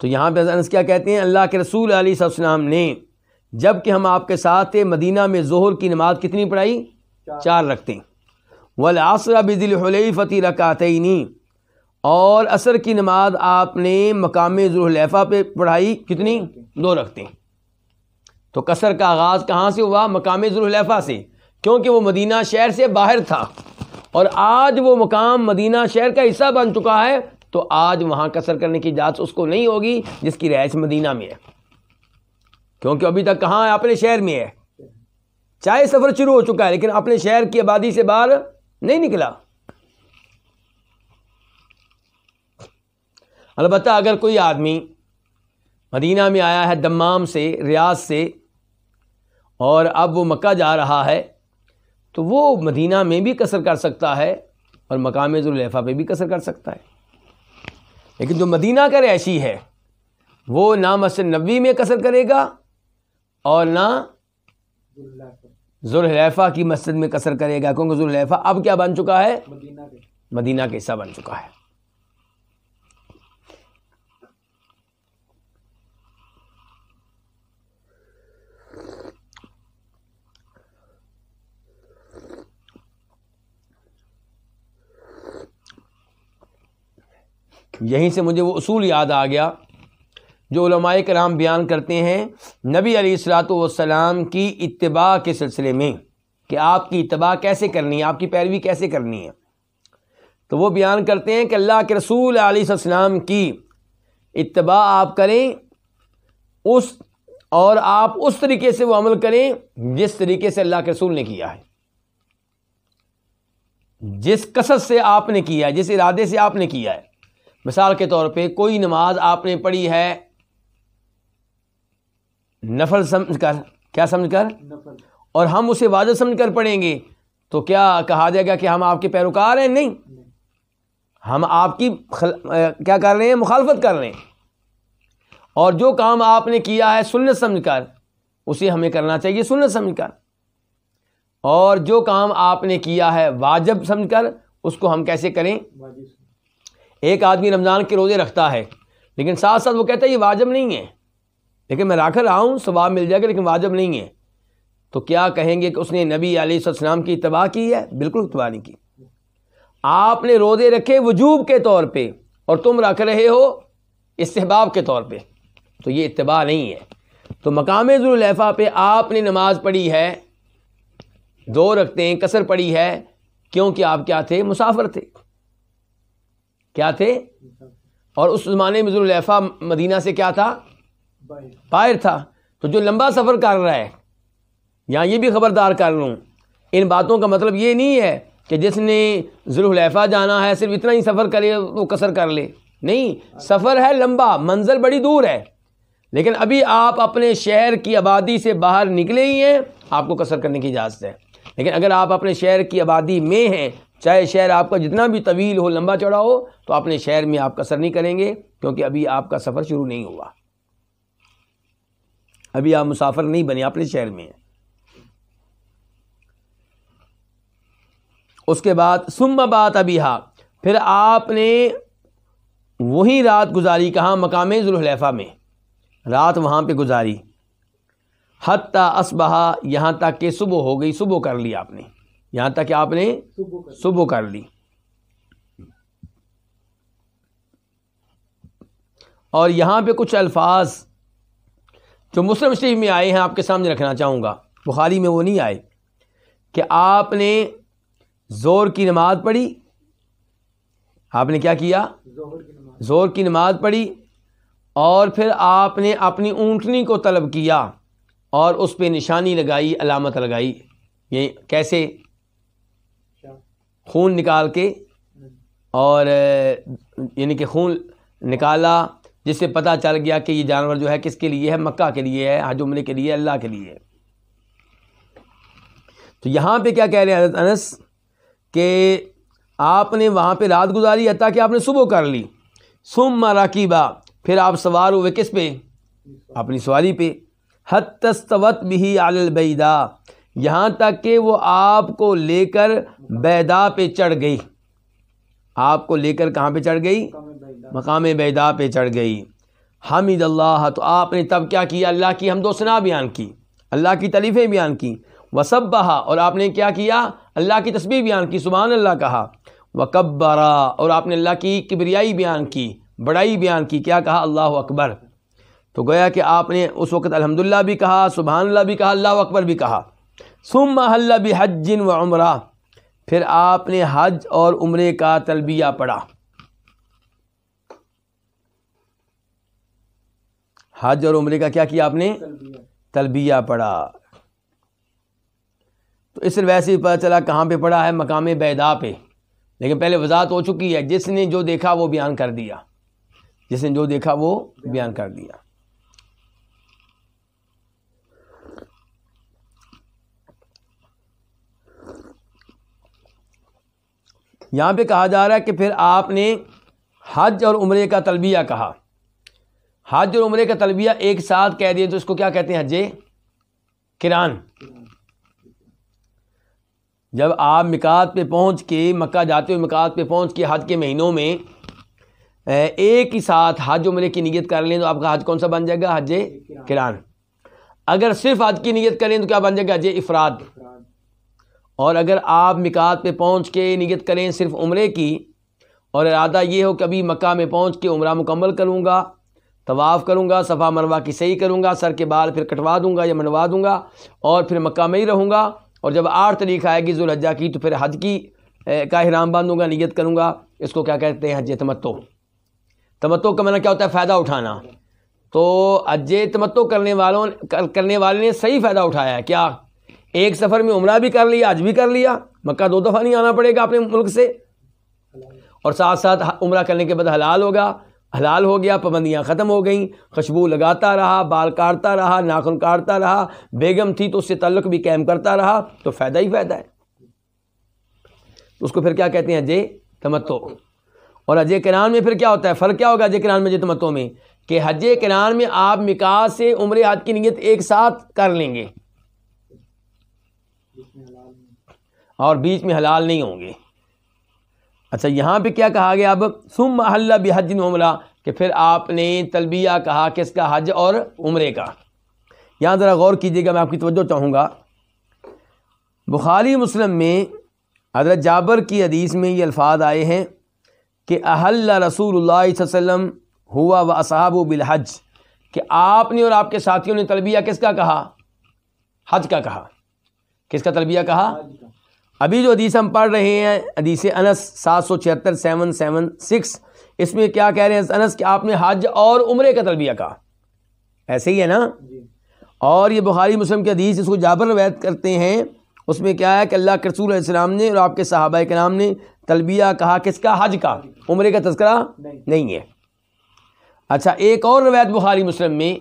तो यहाँ पे अनस क्या कहते हैं? अल्लाह के रसूल अलैहिस्सलाम ने जब कि हम आपके साथ थे मदीना में जोहर की नमाज़ कितनी पढ़ाई? चार। रखते। हैं वल आसरा बिदिलफ़ती रकातनी। और असर की नमाज़ आपने मकाम जुलैफ़ा पे पढ़ाई कितनी? दो रखते। हैं तो कसर का आगाज़ कहाँ से हुआ? मकाम जुलैफ़ा से। क्योंकि वो मदीना शहर से बाहर था। और आज वो मकाम मदीना शहर का हिस्सा बन चुका है तो आज वहाँ कसर करने की इजाज़त उसको नहीं होगी जिसकी रहायश मदीना में है। क्योंकि अभी तक कहाँ है? अपने शहर में है। चाहे सफ़र शुरू हो चुका है, लेकिन अपने शहर की आबादी से बाहर नहीं निकला। अलबत् अगर कोई आदमी मदीना में आया है, दम्माम से, रियाज से, और अब वो मक्का जा रहा है तो वो मदीना में भी कसर कर सकता है और मकाम जुल्फ़ा पे भी कसर कर सकता है। लेकिन जो मदीना का रैशी है, वो ना मस्जिद नबी में कसर करेगा और ना जुल्फ़ा की मस्जिद में कसर करेगा क्योंकि जुल्फ़ा अब क्या बन चुका है? मदीना का। हिस्सा बन चुका है। यहीं से मुझे वो असूल याद आ गया। जो कराम बयान करते हैं, नबी सलाम की इत्तबा के सिलसिले में कि आपकी इतबा कैसे करनी है, आपकी पैरवी कैसे करनी है। तो वो बयान करते हैं कि अल्लाह के रसूल सलाम की इतबा आप करें, उस और आप उस तरीके से वो अमल करें जिस तरीके से अल्लाह के रसूल ने किया है। जिस कसर से आपने किया है, जिस इरादे से आपने किया है। मिसाल के तौर पे कोई नमाज़ आपने पढ़ी है नफल समझ कर क्या समझ कर और हम उसे वाजब समझ कर पढ़ेंगे। तो क्या कहा जाएगा कि हम आपके पैरोकार हैं? नहीं। हम आपकी खल, क्या कर रहे हैं? मुखालफत कर रहे हैं। और जो काम आपने किया है सुन्नत समझ कर उसे हमें करना चाहिए सुन्नत समझ कर और जो काम आपने किया है वाजब समझ कर उसको हम कैसे करें? एक आदमी रमज़ान के रोज़े रखता है लेकिन साथ साथ वो कहता है ये वाजब नहीं है। लेकिन मैं रख रहा हूँ स्वाब मिल जाएगा, लेकिन वाजब नहीं है। तो क्या कहेंगे कि उसने नबी आलम की तबाह की है? बिल्कुल तबाह नहीं की। आपने रोज़े रखे वजूब के तौर पे, और तुम रख रहे हो इस्तेबाब के तौर पे। तो ये इतबा नहीं है। तो मकाम जुल्फ़ा पे आपने नमाज़ पढ़ी है, दो रखते हैं कसर पड़ी है क्योंकि आप क्या थे? मुसाफर थे। क्या थे? और उस ज़माने में जुल्फ़ा मदीना से क्या था? बाहर था। तो जो लंबा सफ़र कर रहा है, यहाँ ये भी ख़बरदार कर लूँ, इन बातों का मतलब ये नहीं है कि जिसने जुल्फ़ा जाना है, सिर्फ़ इतना ही सफ़र करे, वो कसर कर ले। नहीं, सफ़र है लंबा, मंजिल बड़ी दूर है। लेकिन अभी आप अपने शहर की आबादी से बाहर निकले ही हैं, आपको कसर करने की इजाज़त है। लेकिन अगर आप अपने शहर की आबादी में हैं, चाहे शहर आपका जितना भी तवील हो, लंबा चौड़ा हो तो अपने शहर में आप कसर नहीं करेंगे, क्योंकि अभी आपका सफ़र शुरू नहीं हुआ। अभी आप मुसाफर नहीं बने अपने शहर में हैं। उसके बाद सुम बात अभी हा फिर आपने वही रात गुजारी कहाँ मकाम जुल्फ़ा में। रात वहाँ पे गुजारी। हत्ता असबहा यहाँ तक कि सुबह हो गई सुबह कर ली आपने। यहाँ तक कि आपने सुबह कर ली। और यहाँ पे कुछ अल्फाज जो मुस्लिम शरीफ में आए हैं, आपके सामने रखना चाहूँगा। बुखारी में वो नहीं आए कि आपने ज़ोर की नमाज़ पढ़ी? आपने क्या किया? ज़ोर की नमाज़ पढ़ी और फिर आपने अपनी ऊँटनी को तलब किया और उस पर निशानी लगाई, अलामत लगाई। ये कैसे? खून निकाल के और, यानी कि खून निकाला जिससे पता चल गया कि ये जानवर जो है किसके लिए है, मक्का के लिए है हज उम्र के लिए, अल्लाह के लिए। तो यहाँ पे क्या कह रहे हैं अनस कि आपने वहाँ पे रात गुजारी हती कि आपने सुबह कर ली। सुम राकीबा, फिर आप सवार हुए किस पे? अपनी सवारी पे। हतस्तवत भी आलबैदा यहाँ तक कि वो आपको लेकर बैदा पे चढ़ गई। आपको लेकर कहाँ पे चढ़ गई? मकाम बैदा पे चढ़ गई। हामिद अल्लाह तो आपने तब क्या किया? अल्लाह की हम दोसना बयान की, अल्लाह की तलीफ़ें बयान की। वसब्बहा, और आपने क्या किया? अल्लाह की तस्वीर बयान की सुबहान अल्लाह कहा। वकबरा और आपने अल्लाह की किबरियाई बयान की, बड़ाई बयान की। क्या कहा? अल्लाह अकबर। तो गया कि आपने उस वक़्त अल्हम्दुलिल्लाह भी कहा सुबहान अल्लाह भी कहा, अल्लाह अकबर भी कहा। सुम हल्ला भी हजिन व उम्र, फिर आपने हज और उम्र का तलबिया पढ़ा। हज और उम्र का क्या किया आपने? तलबिया पढ़ा। तो इस वैसे ही पता चला कहाँ पे पढ़ा है, मकाम बैदा पे। लेकिन पहले वजात हो चुकी है, जिसने जो देखा वो बयान कर दिया। जिसने जो देखा वो बयान कर दिया। यहाँ पे कहा जा रहा है कि फिर आपने हज और उम्र का तलबिया कहा। हज और उम्र का तलबिया एक साथ कह दिए तो इसको क्या कहते हैं हजे किरान। जब आप मिकात पे पहुँच के, मक्का जाते हो मिकात पे पहुँच के हज के महीनों में एक ही साथ हज उम्र की नीयत कर लें तो आपका हज कौन सा बन जाएगा? हज किरान। अगर सिर्फ़ हज की नीयत करें तो क्या बन जाएगा? हज इफराद। और अगर आप मिकात पे पहुँच के नीयत करें सिर्फ़ उम्र की, और इरादा ये हो कभी मक्का में पहुँच के उम्र मुकम्मल करूँगा तवाफ़ करूँगा, सफ़ा मरवा की सही करूँगा, सर के बाल फिर कटवा दूँगा या मनवा दूँगा और फिर मक्का में ही रहूँगा और जब आठ तरीक आएगी जुलहजा की तो फिर हज की का हराम बांधूँगा, नीयत करूँगा। इसको क्या कहते हैं हज तमत्तो। तमत्तो का मैंने क्या होता है, फ़ायदा उठाना। तो हज तमत्तो करने वालों करने वाले ने सही फ़ायदा उठाया है। क्या? एक सफ़र में उम्र भी कर लिया आज भी कर लिया, मक्का दो दफ़ा नहीं आना पड़ेगा अपने मुल्क से। और साथ साथ उम्र करने के बाद हलाल होगा हलाल हो गया, पाबंदियाँ ख़त्म हो गई। खुशबू लगाता रहा, बाल काटता रहा, नाखून काटता रहा, बेगम थी तो उससे तल्लक भी कैम करता रहा तो फ़ायदा ही फ़ायदा है। तो उसको फिर क्या कहते हैं? अजय तमत्तो। और अजय किरान में फिर क्या होता है? फ़र्क क्या होगा अजय किरान में, अजय तमत्तो में? कि हज किरान में आप मिकास से उम्र हज की नीयत एक साथ कर लेंगे। और बीच में हलाल नहीं होंगे। अच्छा यहाँ पे क्या कहा गया अब? सुम महल्ला बिहज उम्र, कि फिर आपने तलबिया कहा किसका? हज और उम्र का। यहाँ ज़रा गौर कीजिएगा, मैं आपकी तवज्जो चाहूँगा। बुखारी मुस्लिम में हज़रत जाबर की हदीस में ये अल्फाज आए हैं कि अहल्ला रसूल वसम हुआ व असहाब बिलहज, कि आपने और आपके साथियों ने तलबिया किसका कहा? हज का कहा। किसका तलबिया कहा? अभी जो हदीस हम पढ़ रहे हैं हदीस अनस सात सौ छिहत्तर सेवन सेवन सिक्स इसमें क्या कह रहे हैं अनस कि आपने हज और उम्र का तलबिया कहा। ऐसे ही है ना? और ये बुखारी मुस्लिम के हदीस इसको जाबर वैद करते हैं। उसमें क्या है कि अल्लाह के रसूल इस्लाम ने और आपके साहबा के नाम ने तलबिया कहा किसका? हज का। उम्र का तस्करा नहीं।, नहीं है। अच्छा एक और रवैत बुखारी मुस्लिम में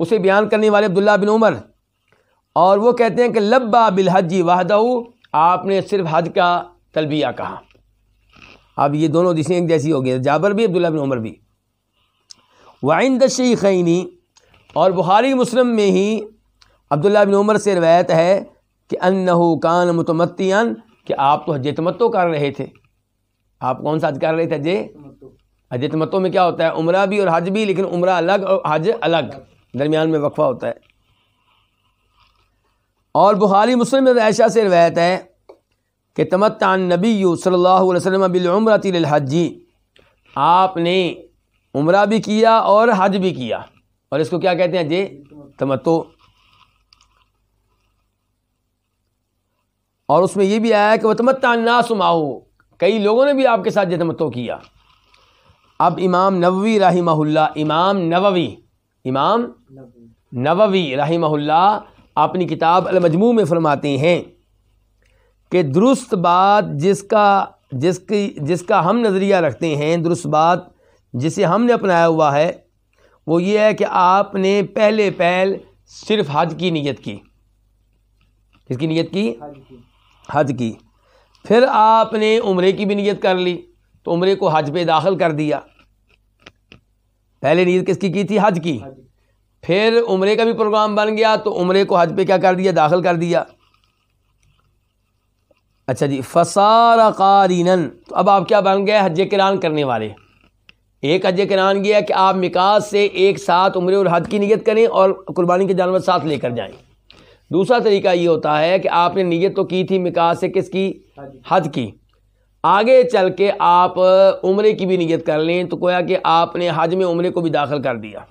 उसे बयान करने वाले अब्दुल्ला बिन उमर और वो कहते हैं कि लब्बा बिल हजी वाहदऊ आपने सिर्फ़ हज का तलबिया कहा। अब ये दोनों दिशें एक जैसी हो गई। जाबर भी, अब्दुल्ला बिन उमर भी। वाइंद खैनी और बुखारी मुस्लिम में ही अब्दुल्ला बिन उमर से रवायत है कि अनहु कान कि आप तो हज तमत्तो कर रहे थे। आप कौन सा हज कर रहे थे? हजे हज तमत्तो में क्या होता है? उम्र भी और हज भी, लेकिन उम्र अलग और हज अलग। दरमियान में वक्फा होता है। और बुखारी मुस्लिम ऐशा से रवायत है कि तमत्तान नबी सल्लल्लाहु अलैहि वसल्लम बिलउमरतिल हजी आपने उम्र भी किया और हज भी किया। और इसको क्या कहते हैं जे? तमत्तो। और उसमें यह भी आया कि वह तमत्ता नासुमाहो कई लोगों ने भी आपके साथ जे तमत्तो किया। अब इमाम नबवी रहीमहुल्ला इमाम नववी इमाम नववी रहीमहुल्ला अपनी किताब अलमजमू में फरमाते हैं कि दुरुस्त बात जिसका जिसकी जिसका हम नज़रिया रखते हैं दुरुस्त बात जिसे हमने अपनाया हुआ है वो ये है कि आपने पहले पहल सिर्फ़ हज की नीयत की। किसकी नीयत की? हज की। फिर आपने उम्र की भी नीयत कर ली तो उम्र को हज पे दाखिल कर दिया। पहले नीयत किसकी की थी? हज की। फिर उम्र का भी प्रोग्राम बन गया तो उम्र को हज पे क्या कर दिया? दाखिल कर दिया। अच्छा जी, फसार कारीन तो अब आप क्या बन गए हज किरान करने वाले? एक हज करान ये है कि आप मिकास से एक साथ उम्र और हद की नीयत करें और कुर्बानी के जानवर साथ लेकर जाएँ। दूसरा तरीका ये होता है कि आपने नीयत तो की थी मिकास से किसकी? हद की। आगे चल के आप उम्र की भी नीयत कर लें तो गोया कि आपने हज में उम्र को भी दाखिल कर दिया।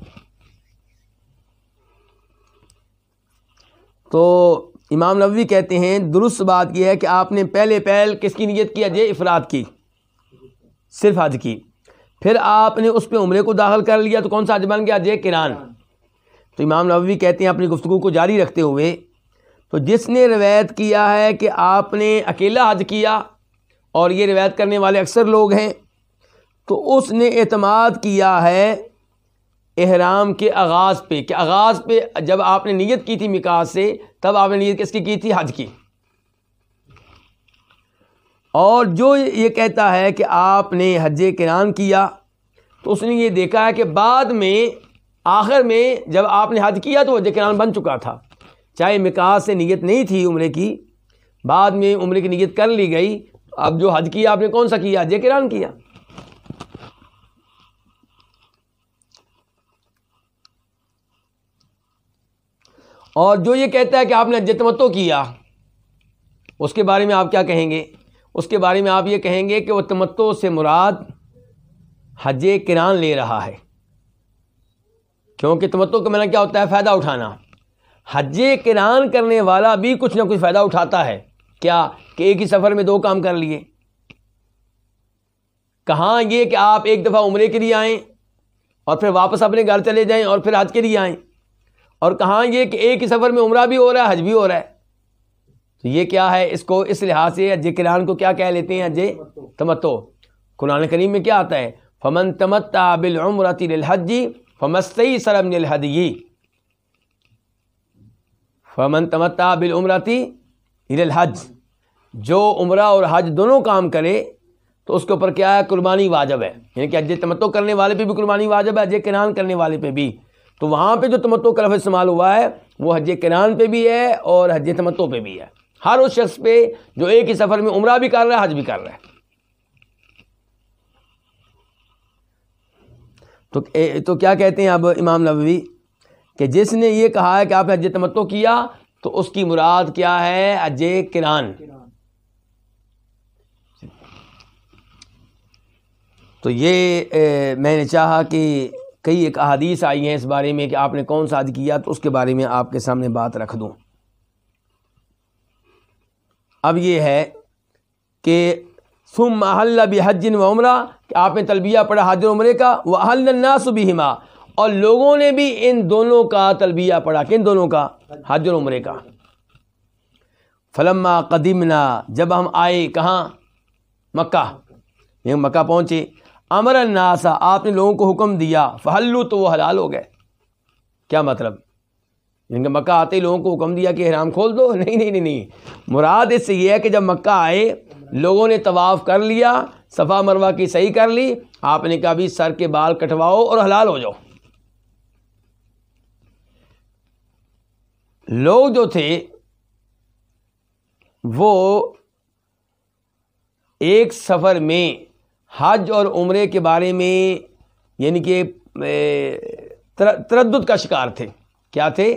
तो इमाम नबी कहते हैं, दुरुस्त बात यह है कि आपने पहले पहल किसकी नीयत की? अजय इफराद की, सिर्फ़ हज की। फिर आपने उस पर उम्र को दाखिल कर लिया तो कौन सा हज बन गया? अजय किरान। तो इमाम नबी कहते हैं, अपनी गुफ्तु को जारी रखते हुए तो जिसने रवायत किया है कि आपने अकेला हज किया, और ये रवायत करने वाले अक्सर लोग हैं तो उसने अतमाद किया है एहराम के आगाज़ पे, कि आगाज़ पे जब आपने नीयत की थी मिकास से, तब आपने नीयत किसकी की थी? हज की। और जो ये कहता है कि आपने हज किरान किया तो उसने ये देखा है कि बाद में, आखिर में जब आपने हज किया तो हज किरान बन चुका था। चाहे मिकास से नीयत नहीं थी उम्र की, बाद में उम्र की नीयत कर ली गई, अब जो हज किया आपने कौन सा किया? हज किरान किया। और जो ये कहता है कि आपने जतमतो किया, उसके बारे में आप क्या कहेंगे? उसके बारे में आप ये कहेंगे कि वह तमत्तो से मुराद हज किरान ले रहा है। क्योंकि तमत्तो का मैंने क्या होता है? फ़ायदा उठाना। हज किरान करने वाला भी कुछ ना कुछ फ़ायदा उठाता है। क्या? कि एक ही सफ़र में दो काम कर लिए। कहाँ ये कि आप एक दफ़ा उम्र के लिए आएँ और फिर वापस अपने घर चले जाएँ और फिर हज के लिए आएँ? और कहाँ ये कि एक ही सफ़र में उम्र भी हो रहा है, हज भी हो रहा है? तो ये क्या है? इसको इस लिहाज से अजय किरान को क्या कह लेते हैं अजय? तमत्तो। कुरान करीम में क्या आता है? फमन तमत्ता बिल उम्रती हजी फमस्तई सरम हदी फमन तमत्ता उम्रती हज। जो उम्र और हज दोनों काम करे तो उसके ऊपर क्या है? कुर्बानी वाजब है। यानी कि अजय तमत्तो करने वाले पे भी कुर्बानी वाजब है, अजय किरान करने वाले पे भी। तो वहाँ पे जो तमत्तो का लफ्ज़ इस्तेमाल हुआ है वो हज किरान पे भी है और हज तमत्तो पे भी है। हर उस शख्स पे जो एक ही सफ़र में उम्र भी कर रहा है हज भी कर रहा है। तो ए, तो क्या कहते हैं अब इमाम नबी कि जिसने ये कहा है कि आपने हज तमत्तो किया तो उसकी मुराद क्या है? अजय किरान तो ये ए, मैंने चाहा कि कई एक अहादीस आई हैं इस बारे में कि आपने कौन सा हज किया तो उसके बारे में आपके सामने बात रख दूँ। अब ये है कि सुम महल्ला भी हजिन व उम्र, कि आपने तलबिया पढ़ा हज उम्र का, व अहलनासबिहिमा और लोगों ने भी इन दोनों का तलबिया पढ़ा, किन दोनों का? हज उम्र का। फलम्मा कदीमना, जब हम आए कहाँ? मक्का। मक्का पहुँचे अमर नासा आपने लोगों को हुक्म दिया, फहल्लू तो वो हलाल हो गए। क्या मतलब? इनके मक्का आते ही लोगों को हुक्म दिया कि हराम खोल दो? नहीं नहीं नहीं नहीं। मुराद इससे ये है कि जब मक्का आए, लोगों ने तवाफ़ कर लिया, सफ़ा मरवा की सही कर ली, आपने कहा भी सर के बाल कटवाओ और हलाल हो जाओ। लोग जो थे, वो एक सफ़र में हज और उम्र के बारे में, यानी कि तरद का शिकार थे। क्या थे?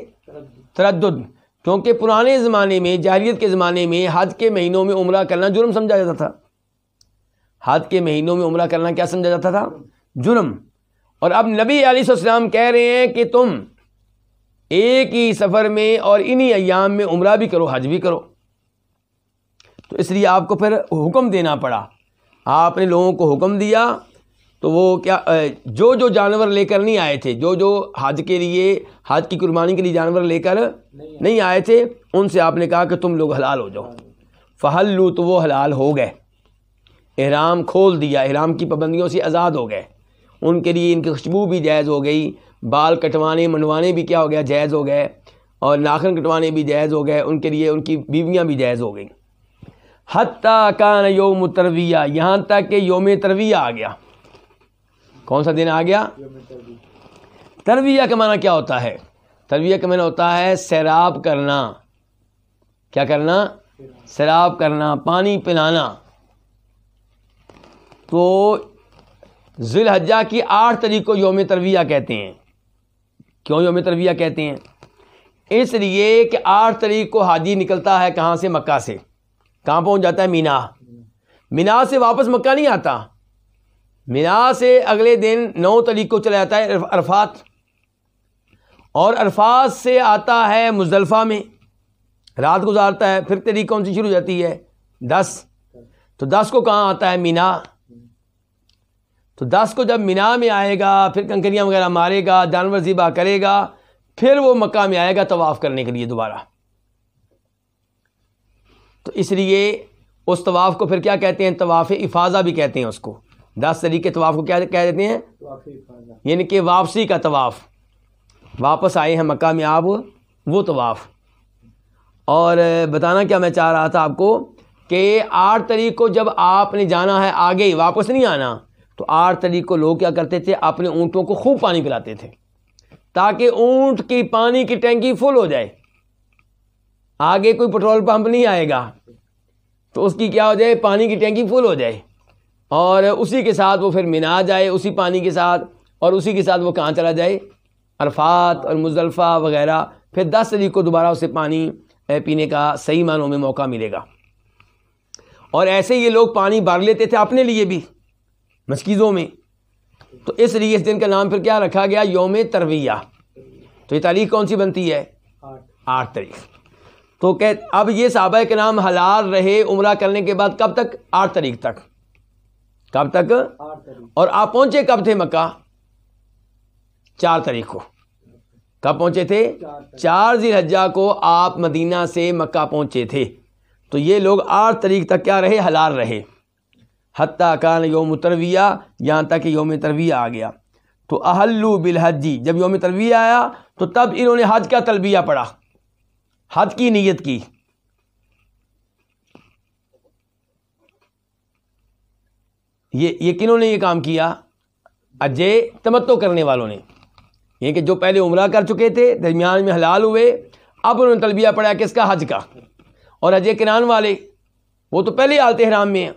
तरद क्योंकि पुराने ज़माने में, जाहिलियत के ज़माने में, हज के महीनों में उम्र करना जुर्म समझा जाता था। हज के महीनों में उम्र करना क्या समझा जाता था? जुर्म। और अब नबी सलाम कह रहे हैं कि तुम एक ही सफ़र में और इन्हीं अयाम में उम्र भी करो, हज भी करो। तो इसलिए आपको फिर हुक्म देना पड़ा। आपने लोगों को हुक्म दिया तो वो क्या जो जो जानवर लेकर नहीं आए थे जो जो हज के लिए हज की कुर्बानी के लिए जानवर लेकर नहीं, नहीं आए थे उनसे आपने कहा कि तुम लोग हलाल हो जाओ। फ़हल्लू तो वो हलाल हो गए। एहराम खोल दिया एहराम की पाबंदियों से आज़ाद हो गए। उनके लिए इनकी खुशबू भी जायज़ हो गई बाल कटवाने मनवाने भी क्या हो गया जायज़ हो गए और नाखन कटवाने भी जायज़ हो गए उनके लिए उनकी बीवियाँ भी जायज़ हो गई। हत्ता कान योम तरविया यहाँ तक कि योम तरविया आ गया। कौन सा दिन आ गया? तरविया। का माना क्या होता है? तरविया का माना होता है सैराब करना। क्या करना? सैराब करना पानी पिलाना। तो जिलहज्जा की आठ तारीख को योम तरविया कहते हैं। क्यों योम तरविया कहते हैं? इसलिए कि आठ तरीक को हाजी निकलता है कहाँ से? मक्का से। कहाँ पहुँच जाता है? मीना। मीना से वापस मक्का नहीं आता। मीना से अगले दिन नौ तारीख को चला जाता है अरफात। और अरफात से आता है मुजलफ़ा में। रात गुजारता है, फिर तारीख कौन सी शुरू हो जाती है? दस। तो दस को कहाँ आता है? मीना। तो दस को जब मीना में आएगा, फिर कंकरियाँ वगैरह मारेगा, जानवर ज़िबा करेगा, फिर वो मक्का में आएगा तवाफ़ करने के लिए दोबारा। तो इसलिए उस तवाफ़ को फिर क्या कहते हैं? तवाफ़ इफ़ाज़ा भी कहते हैं उसको। दस तरीके तवाफ़ को क्या कह देते हैं? यानी कि वापसी का तवाफ़। वापस आए हैं मक्का में आप वो तवाफ़। और बताना क्या मैं चाह रहा था आपको कि आठ तारीख को जब आपने जाना है आगे ही वापस नहीं आना तो आठ तारीख को लोग क्या करते थे? अपने ऊँटों को खूब पानी पिलाते थे ताकि ऊँट की पानी की टैंकी फुल हो जाए। आगे कोई पेट्रोल पंप नहीं आएगा तो उसकी क्या हो जाए पानी की टैंकी फुल हो जाए। और उसी के साथ वो फिर मिना जाए उसी पानी के साथ और उसी के साथ वो कहाँ चला जाए? अरफात और मुजल्फ़ा वगैरह। फिर दस तारीख को दोबारा उसे पानी पीने का सही मानों में मौका मिलेगा। और ऐसे ये लोग पानी भर लेते थे अपने लिए भी मस्किज़ों में। तो इसलिए इस दिन का नाम फिर क्या रखा गया? योम तरविया। तो ये तारीख कौन सी बनती है? आठ तारीख। तो कह अब ये साहबा के नाम हलाल रहे उम्र करने के बाद कब तक? आठ तारीख तक। कब तक? और आप पहुँचे कब थे मक्का? चार तारीख को। कब पहुँचे थे? चार जी हज्जा को आप मदीना से मक्का पहुँचे थे। तो ये लोग आठ तारीख तक क्या रहे? हलाल रहे। हती कान योम तरविया यहाँ तक योम तरविया आ गया। तो अहल्लू बिलहजी जब योम तरविया आया तो तब इन्होंने हज का तलबिया पढ़ा। हज की नीयत की। ये ये किन्हों ने ये काम किया, अजय तमत्तो करने वालों ने। ये कि जो पहले उम्र कर चुके थे, दरमियान में हलाल हुए, अब उन्होंने तलबिया पढ़ा किसका हज का। और अजय किरान वाले, वो तो पहले आलते हराम में हैं।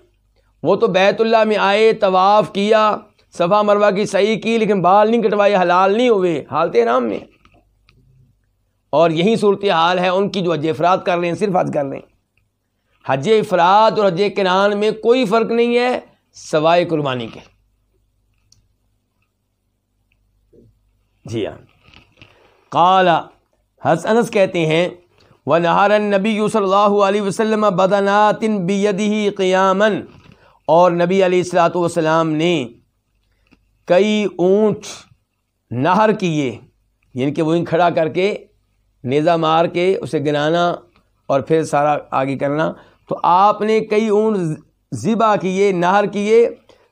वो तो बैतुल्ला में आए, तवाफ़ किया, सफ़ा मरवा की सही की, लेकिन बाल नहीं कटवाए, हलाल नहीं हुए हालत हराम में। और यही सूरत हाल है, उनकी जो हज अफराद कर रहे हैं, सिर्फ़ हज कर रहे हैं। हज अफराद और हज किरान में कोई फ़र्क नहीं है, सवाए कुर्बानी के। जी हाँ। काला हस अनस कहते हैं, व नहारन नबी सल्लल्लाहु वसल्लम बदनातिन बियदिही क़ियामन। और नबी सलाम ने कई ऊँट नहर किए, यानी कि वहीं खड़ा करके नेज़ा मार के उसे गिराना और फिर सारा आगे करना। तो आपने कई ऊँट ज़िबा किए नहर किए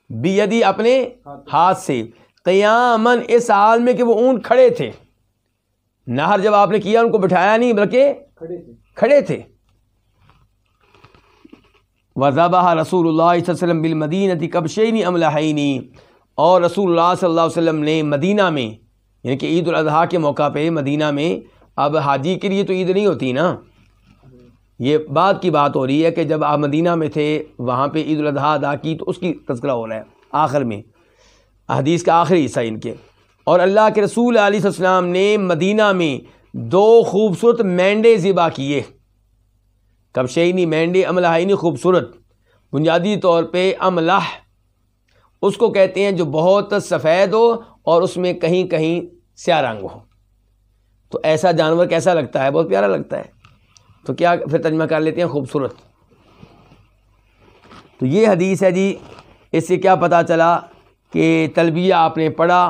बियदी अपने हाथ से। क़यामन इस हाल में कि वो ऊँट खड़े थे। नहर जब आपने किया उनको बिठाया नहीं बल्कि खड़े थे। खड़े थे। वज़ाबा रसूल वसम बिलमदीनती कबशैनी अमलाहनी और रसूल वसम ने मदीना में यानी कि ईद अजी के मौका पे मदीना में अब हाजी के लिए तो ईद नहीं होती ना। ये बात की बात हो रही है कि जब आप मदीना में थे, वहाँ पे ईद अजी अदा की तो उसकी तस्करा हो रहा है, आखिर में। हदीस का आखिरी हिस्सा इनके। और अल्लाह के रसूल सलाम ने मदीना में दो खूबसूरत मेंढे ज़िबा किए। कबशैनी मेंढी अमलाइनी खूबसूरत, बुनियादी तौर पे अमलाह। उसको कहते हैं जो बहुत सफ़ेद हो और उसमें कहीं कहीं स्या रंग हो। तो ऐसा जानवर कैसा लगता है? बहुत प्यारा लगता है। तो क्या फिर तर्जमा कर लेते हैं खूबसूरत। तो ये हदीस है जी, इससे क्या पता चला कि तलबिया आपने पढ़ा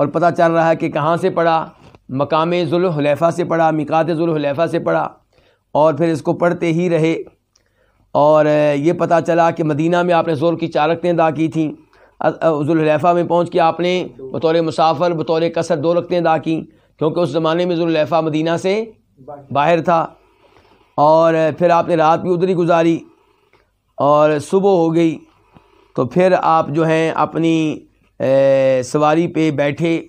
और पता चल रहा है कि कहाँ से पढ़ा? मकाम जुल्फ़ा से पढ़ा, मिकात जुल्फ़ा से पढ़ा और फिर इसको पढ़ते ही रहे। और ये पता चला कि मदीना में आपने ज़ोर की चार रकतें अदा की थी। जुल्फ़ा में पहुँच के आपने बतौर मुसाफ़र, बतौर कसर दो रकतें अदा की। क्योंकि उस ज़माने में जुल्फ़ा मदीना से बाहर था। और फिर आपने रात भी उधर ही गुजारी और सुबह हो गई। तो फिर आप जो हैं अपनी सवारी पे बैठे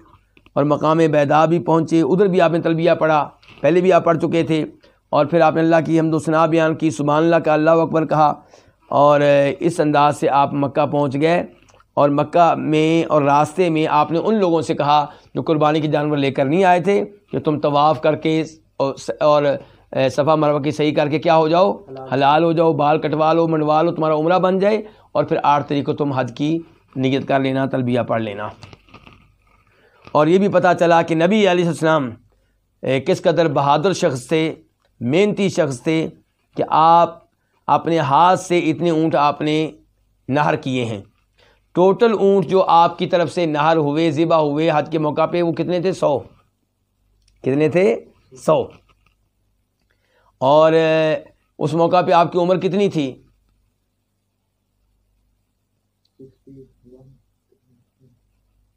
और मकाम बैदा भी पहुँचे। उधर भी आपने तलबिया पढ़ा, पहले भी आप पढ़ चुके थे। और फिर आपने अल्लाह की हमदोसना बयान की सुबह अल्लाह का अल्लाह अकबर कहा। और इस अंदाज से आप मक्का पहुँच गए। और मक्का में और रास्ते में आपने उन लोगों से कहा जो कुर्बानी के जानवर लेकर नहीं आए थे कि तुम तवाफ़ करके और, और सफ़ा मरवा की सही करके क्या हो जाओ? हलाल। हो जाओ बाल कटवा लो मंडवा लो तुम्हारा उम्र बन जाए और फिर आठ तरीक को तुम हज की नियत कर लेना तलबिया पढ़ लेना। और ये भी पता चला कि नबी आसमाम किस कदर बहादुर शख्स थे मेहनती शख्स थे कि आप अपने हाथ से इतने ऊँट आपने नहर किए हैं। टोटल ऊँट जो आपकी तरफ़ से नहर हुए, ज़िबा हुए हज के मौका पे वो कितने थे? सौ। कितने थे? सौ। और उस मौका पे आपकी उम्र कितनी थी?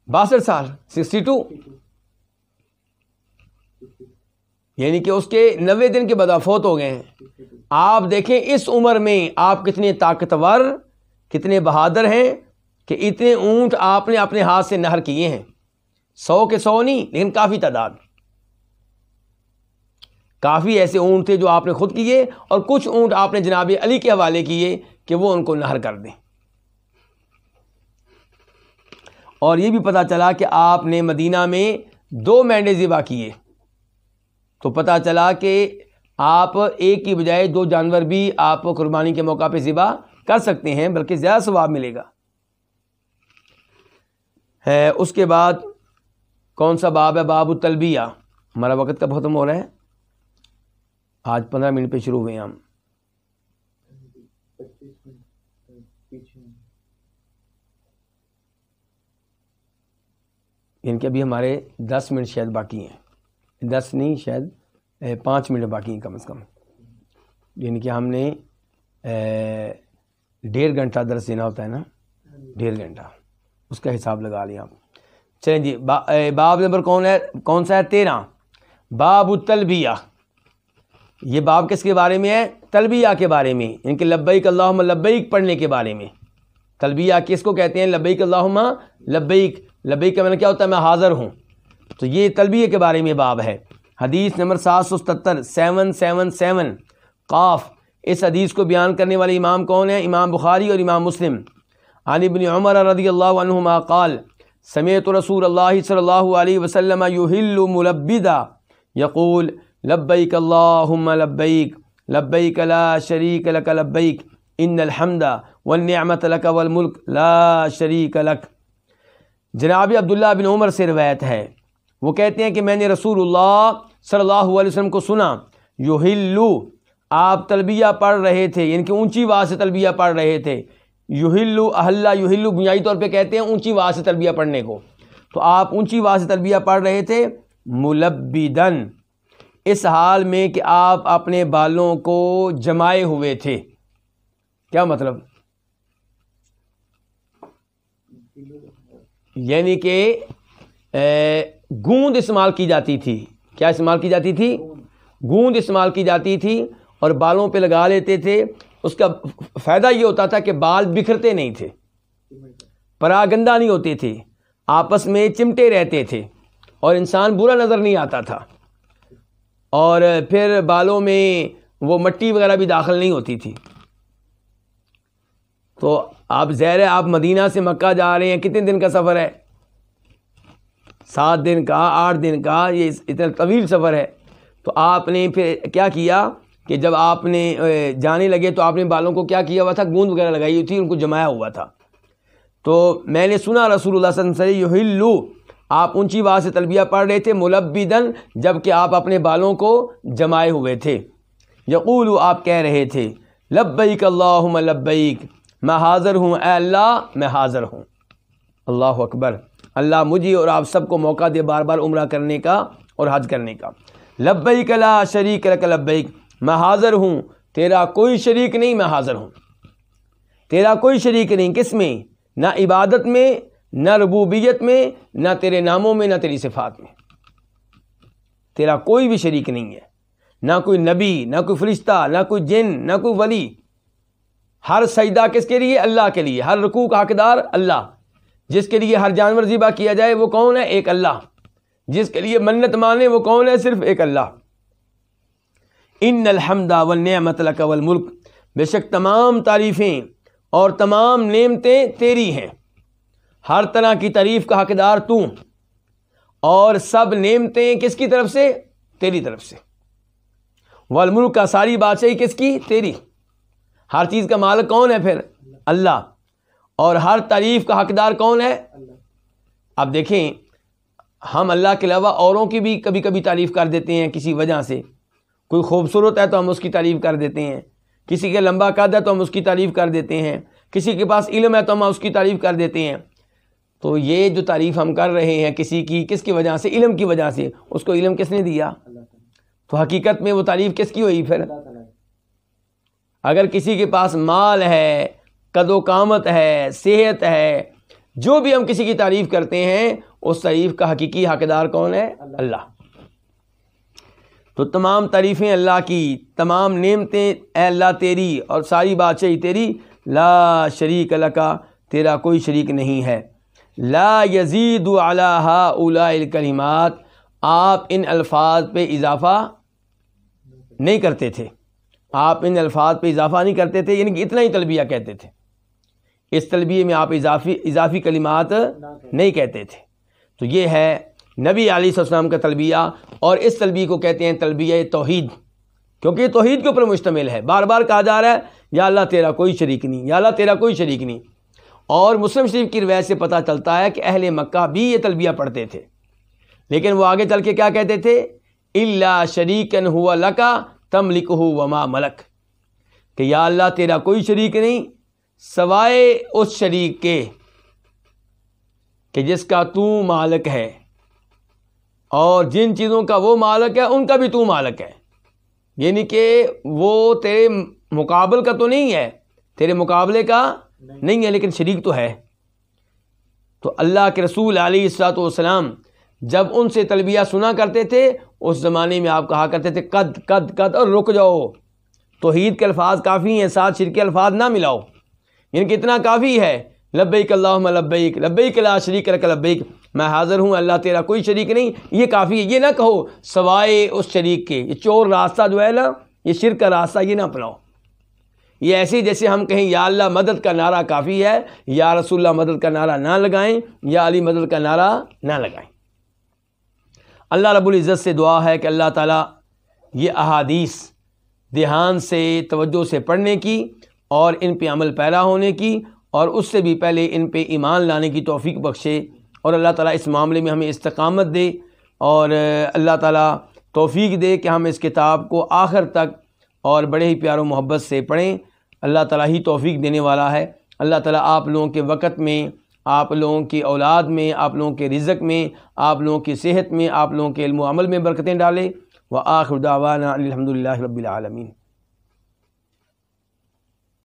बासठ साल। सिक्सटी टू यानी कि उसके नबे दिन के बाद फौत हो गए हैं। आप देखें, इस उम्र में आप कितने ताकतवर, कितने बहादुर हैं कि इतने ऊँट आपने अपने हाथ से नहर किए हैं। सौ के सौ नहीं, लेकिन काफ़ी तादाद। काफ़ी ऐसे ऊँट थे जो आपने खुद किए और कुछ ऊँट आपने जनाब अली के हवाले किए कि वो उनको नहर कर दें। और ये भी पता चला कि आपने मदीना में दो मेंढे ज़िबा किए। तो पता चला कि आप एक की बजाय दो जानवर भी आप कुर्बानी के मौका पे ज़िबा कर सकते हैं, बल्कि ज़्यादा स्वाब मिलेगा। है, उसके बाद कौन सा बाब है? बाबू तलबिया। हमारा वक्त कब ख़त्म हो रहा है। आज पंद्रह मिनट पे शुरू हुए हम। इनके अभी हमारे दस मिनट शायद बाकी हैं। दस नहीं, शायद पाँच मिनट बाकी हैं कम से कम। यानी कि हमने डेढ़ घंटा दर्स देना होता है ना? डेढ़ घंटा। उसका हिसाब लगा लिया। चलें जी बा, बाब नंबर कौन है? कौन सा है? तेरह। बाब तलबिया। ये बाब किसके बारे में है? तलबिया के बारे में। इनके लब्बईक अल्लाह लब्बईक पढ़ने के बारे में। तलबिया किसको कहते हैं? लब्बईक अल्लाह लब्बईक लब्बईक का मैंने क्या होता है? मैं हाज़िर हूँ। तो ये तलबिया के बारे में बाब है। हदीस नंबर सात सौ सतर सेवन सेवन सेवन। काफ। इस हदीस को बयान करने वाले इमाम कौन है? इमाम बुखारी और इमाम मुस्लिम। आनिबन उमर रदी समेत रसूल अल्लाह सल्लल्लाहु अलैहि वसल्लम युहिल्लु मुलब्बिदा यकूल लब्बैक लब्बैक लब्बैक ला शरीक लक लब्बैक इन्नल हम्दा वन्निअमत लक वल मुल्क ला शरीक लक जनाब अब्दुल्ला बिन उमर से रवायत है वो कहते हैं कि मैंने रसूलुल्लाह सल्लल्लाहु अलैहि को सुना युहिल्लु आप तलबिया पढ़ रहे थे यानी कि ऊँची आवाज़ से तलबिया पढ़ रहे थे युहिल्लु अहल्ला युहिल्लु बुनियादी तौर पे कहते हैं ऊँची आवाज़ से तलबिया पढ़ने को। तो आप ऊँची आवाज़ से तलबिया पढ़ रहे थे? मुलबिदन इस हाल में कि आप अपने बालों को जमाए हुए थे। क्या मतलब? यानी कि गूंद इस्तेमाल की जाती थी। क्या इस्तेमाल की जाती थी? गूंद इस्तेमाल की जाती थी और बालों पे लगा लेते थे। उसका फ़ायदा ये होता था कि बाल बिखरते नहीं थे। परागंदा नहीं होते थे। आपस में चिमटे रहते थे और इंसान बुरा नज़र नहीं आता था। और फिर बालों में वो मट्टी वगैरह भी दाखिल नहीं होती थी। तो आप ज़हर आप मदीना से मक्का जा रहे हैं, कितने दिन का सफ़र है? सात दिन का, आठ दिन का, ये इतना तवील सफ़र है। तो आपने फिर क्या किया? कि जब आपने जाने लगे तो आपने बालों को क्या किया हुआ था? गूंद वगैरह लगाई हुई थी, उनको जमाया हुआ था। तो मैंने सुना रसूलुल्लाह सल्लल्लाहु आप ऊँची आवाज़ से तलबिया पढ़ रहे थे मुलबिदन जबकि आप अपने बालों को जमाए हुए थे। यकूल, आप कह रहे थे लब्बईक अल्लाहुम लब्बईक मैं हाज़िर हूँ अल्लाह, मैं हाज़िर हूँ। अल्लाह अकबर। अल्लाह मुझे और आप सबको मौका दे बार बार उम्र करने का और हज करने का। लब्बईक ला शरीक रक लब्बईक मैं हाज़िर हूँ। तेरा कोई शरीक नहीं, मैं हाज़िर हूँ। तेरा कोई शरीक नहीं किसमें? ना इबादत में, न रबूबियत में, ना तेरे नामों में, न तेरी सिफात में। तेरा कोई भी शरीक नहीं है। ना कोई नबी, ना कोई फरिश्ता, ना कोई जिन, ना कोई वली। हर सजदा किसके लिए? अल्लाह के लिए। हर रकू का हकदार अल्लाह। जिसके लिए हर जानवर ज़िबा किया जाए, वो कौन है? एक अल्लाह। जिसके लिए मन्नत माने वो कौन है? सिर्फ़ एक अल्लाह। इन अलहमदा वनमत वल मुल्क बेशक तमाम तारीफ़ें और तमाम नेमतें तेरी हैं। हर तरह की तारीफ़ का हकदार तू। और सब नेमतें किसकी तरफ़ से? तेरी तरफ़ से। वलमुल्क का सारी बादशाही किसकी? तेरी। हर चीज़ का मालिक कौन है फिर? अल्लाह। और हर तारीफ़ का हकदार कौन है? अब देखें, हम अल्लाह के अलावा औरों की भी कभी कभी तारीफ़ कर देते हैं किसी वजह से। कोई खूबसूरत है तो हम उसकी तारीफ़ कर देते हैं। किसी के लंबा कद है तो हम उसकी तारीफ़ कर देते हैं। किसी के पास इल्म है तो हम उसकी तारीफ़ कर देते हैं। तो ये जो तारीफ़ हम कर रहे हैं किसी की, किसकी वजह से? इल्म की वजह से। उसको इल्म किसने दिया? तो हकीकत में वो तारीफ़ किसकी हुई फिर? अगर किसी के पास माल है कदो कामत है, सेहत है, जो भी हम किसी की तारीफ़ करते हैं, उस तारीफ़ का हकीकी हकदार कौन है? अल्लाह। तो तमाम तारीफ़ें अल्लाह की तमाम नेमतें अल्लाह तेरी और सारी बादशाही तेरी ला शरीक अल्लाह का तेरा कोई शरीक नहीं है। ला यजीद अला कलिमात आप इन अल्फाज पे इजाफ़ा नहीं करते थे। आप इन अल्फाज पे इजाफ़ा नहीं करते थे यानी कि इतना ही तलबिया कहते थे। इस तलबिए में आप इजाफी इजाफी कलिमात नहीं कहते थे। तो ये है नबी आसमाम का तलबिया, और इस तलबी को कहते हैं तलबिया तोहद, क्योंकि तोहद के ऊपर मुश्तमिल है। बार बार कहा जा रहा है, या अल्लाह, तेरा कोई शरीक नहीं, या अल्लाह, तेरा कोई शरीक नहीं। और मुस्लिम शरीफ की रवायत से पता चलता है कि अहल मक्का भी ये तलबिया पढ़ते थे। लेकिन वो आगे चल के क्या कहते थे? इल्ला शरीकन हुआ लका तम लिख वमा मलक। कि, या अल्लाह, तेरा कोई शरीक नहीं, सवाए उस शरीक के, कि जिसका तू मालक है। और जिन चीज़ों का वो मालक है उनका भी तू मालक है। यानी कि वो तेरे मुकाबल का तो नहीं है तेरे मुकाबले का नहीं, नहीं है लेकिन शरीक तो है। तो अल्लाह के रसूल सलाम जब उनसे तलबिया सुना करते थे उस ज़माने में आप कहा करते थे कद कद कद और रुक जाओ। तोहीद के अल्फाज काफ़ी हैं साथ शिर के अल्फाज ना मिलाओ। यानी कि इतना काफ़ी है लब्बैक अल्लाह लब्बैक लब्बैक ला शरीक रक लब्बैक। मैं हाज़िर हूँ, अल्लाह तेरा कोई शरीक नहीं। ये काफ़ी है, ये ना कहो, सवाए उस शरीक के। ये चोर रास्ता जो है ना, ये शिर का रास्ता, ये ना अपनाओ। ये ऐसे जैसे हम कहें, या अल्लाह मदद का नारा काफ़ी है, या रसुल्ला मदद का नारा ना लगाएँ, या अली मदद का नारा ना लगाएँ। अल्लाह रब्बुल इज़्ज़त से दुआ है कि अल्लाह ताला ये अहादीस ध्यान से, तवज्जो से पढ़ने की और इन पे अमल पैरा होने की, और उससे भी पहले इन पे ईमान लाने की तौफीक बख्शे। और अल्लाह ताला इस मामले में हमें इस्तकामत दे और अल्लाह ताला तौफीक दे कि हम इस किताब को आखिर तक और बड़े ही प्यार मोहब्बत से पढ़ें। अल्लाह ताला ही तौफीक देने वाला है। अल्लाह ताला आप लोगों के वक़्त में, आप लोगों की औलाद में, आप लोगों के रिज़क में, आप लोगों की सेहत में, आप लोगों के इल्म अमल में बरकतें डाले। व आखिर दावाना अलहमदिल्ला रबालमीन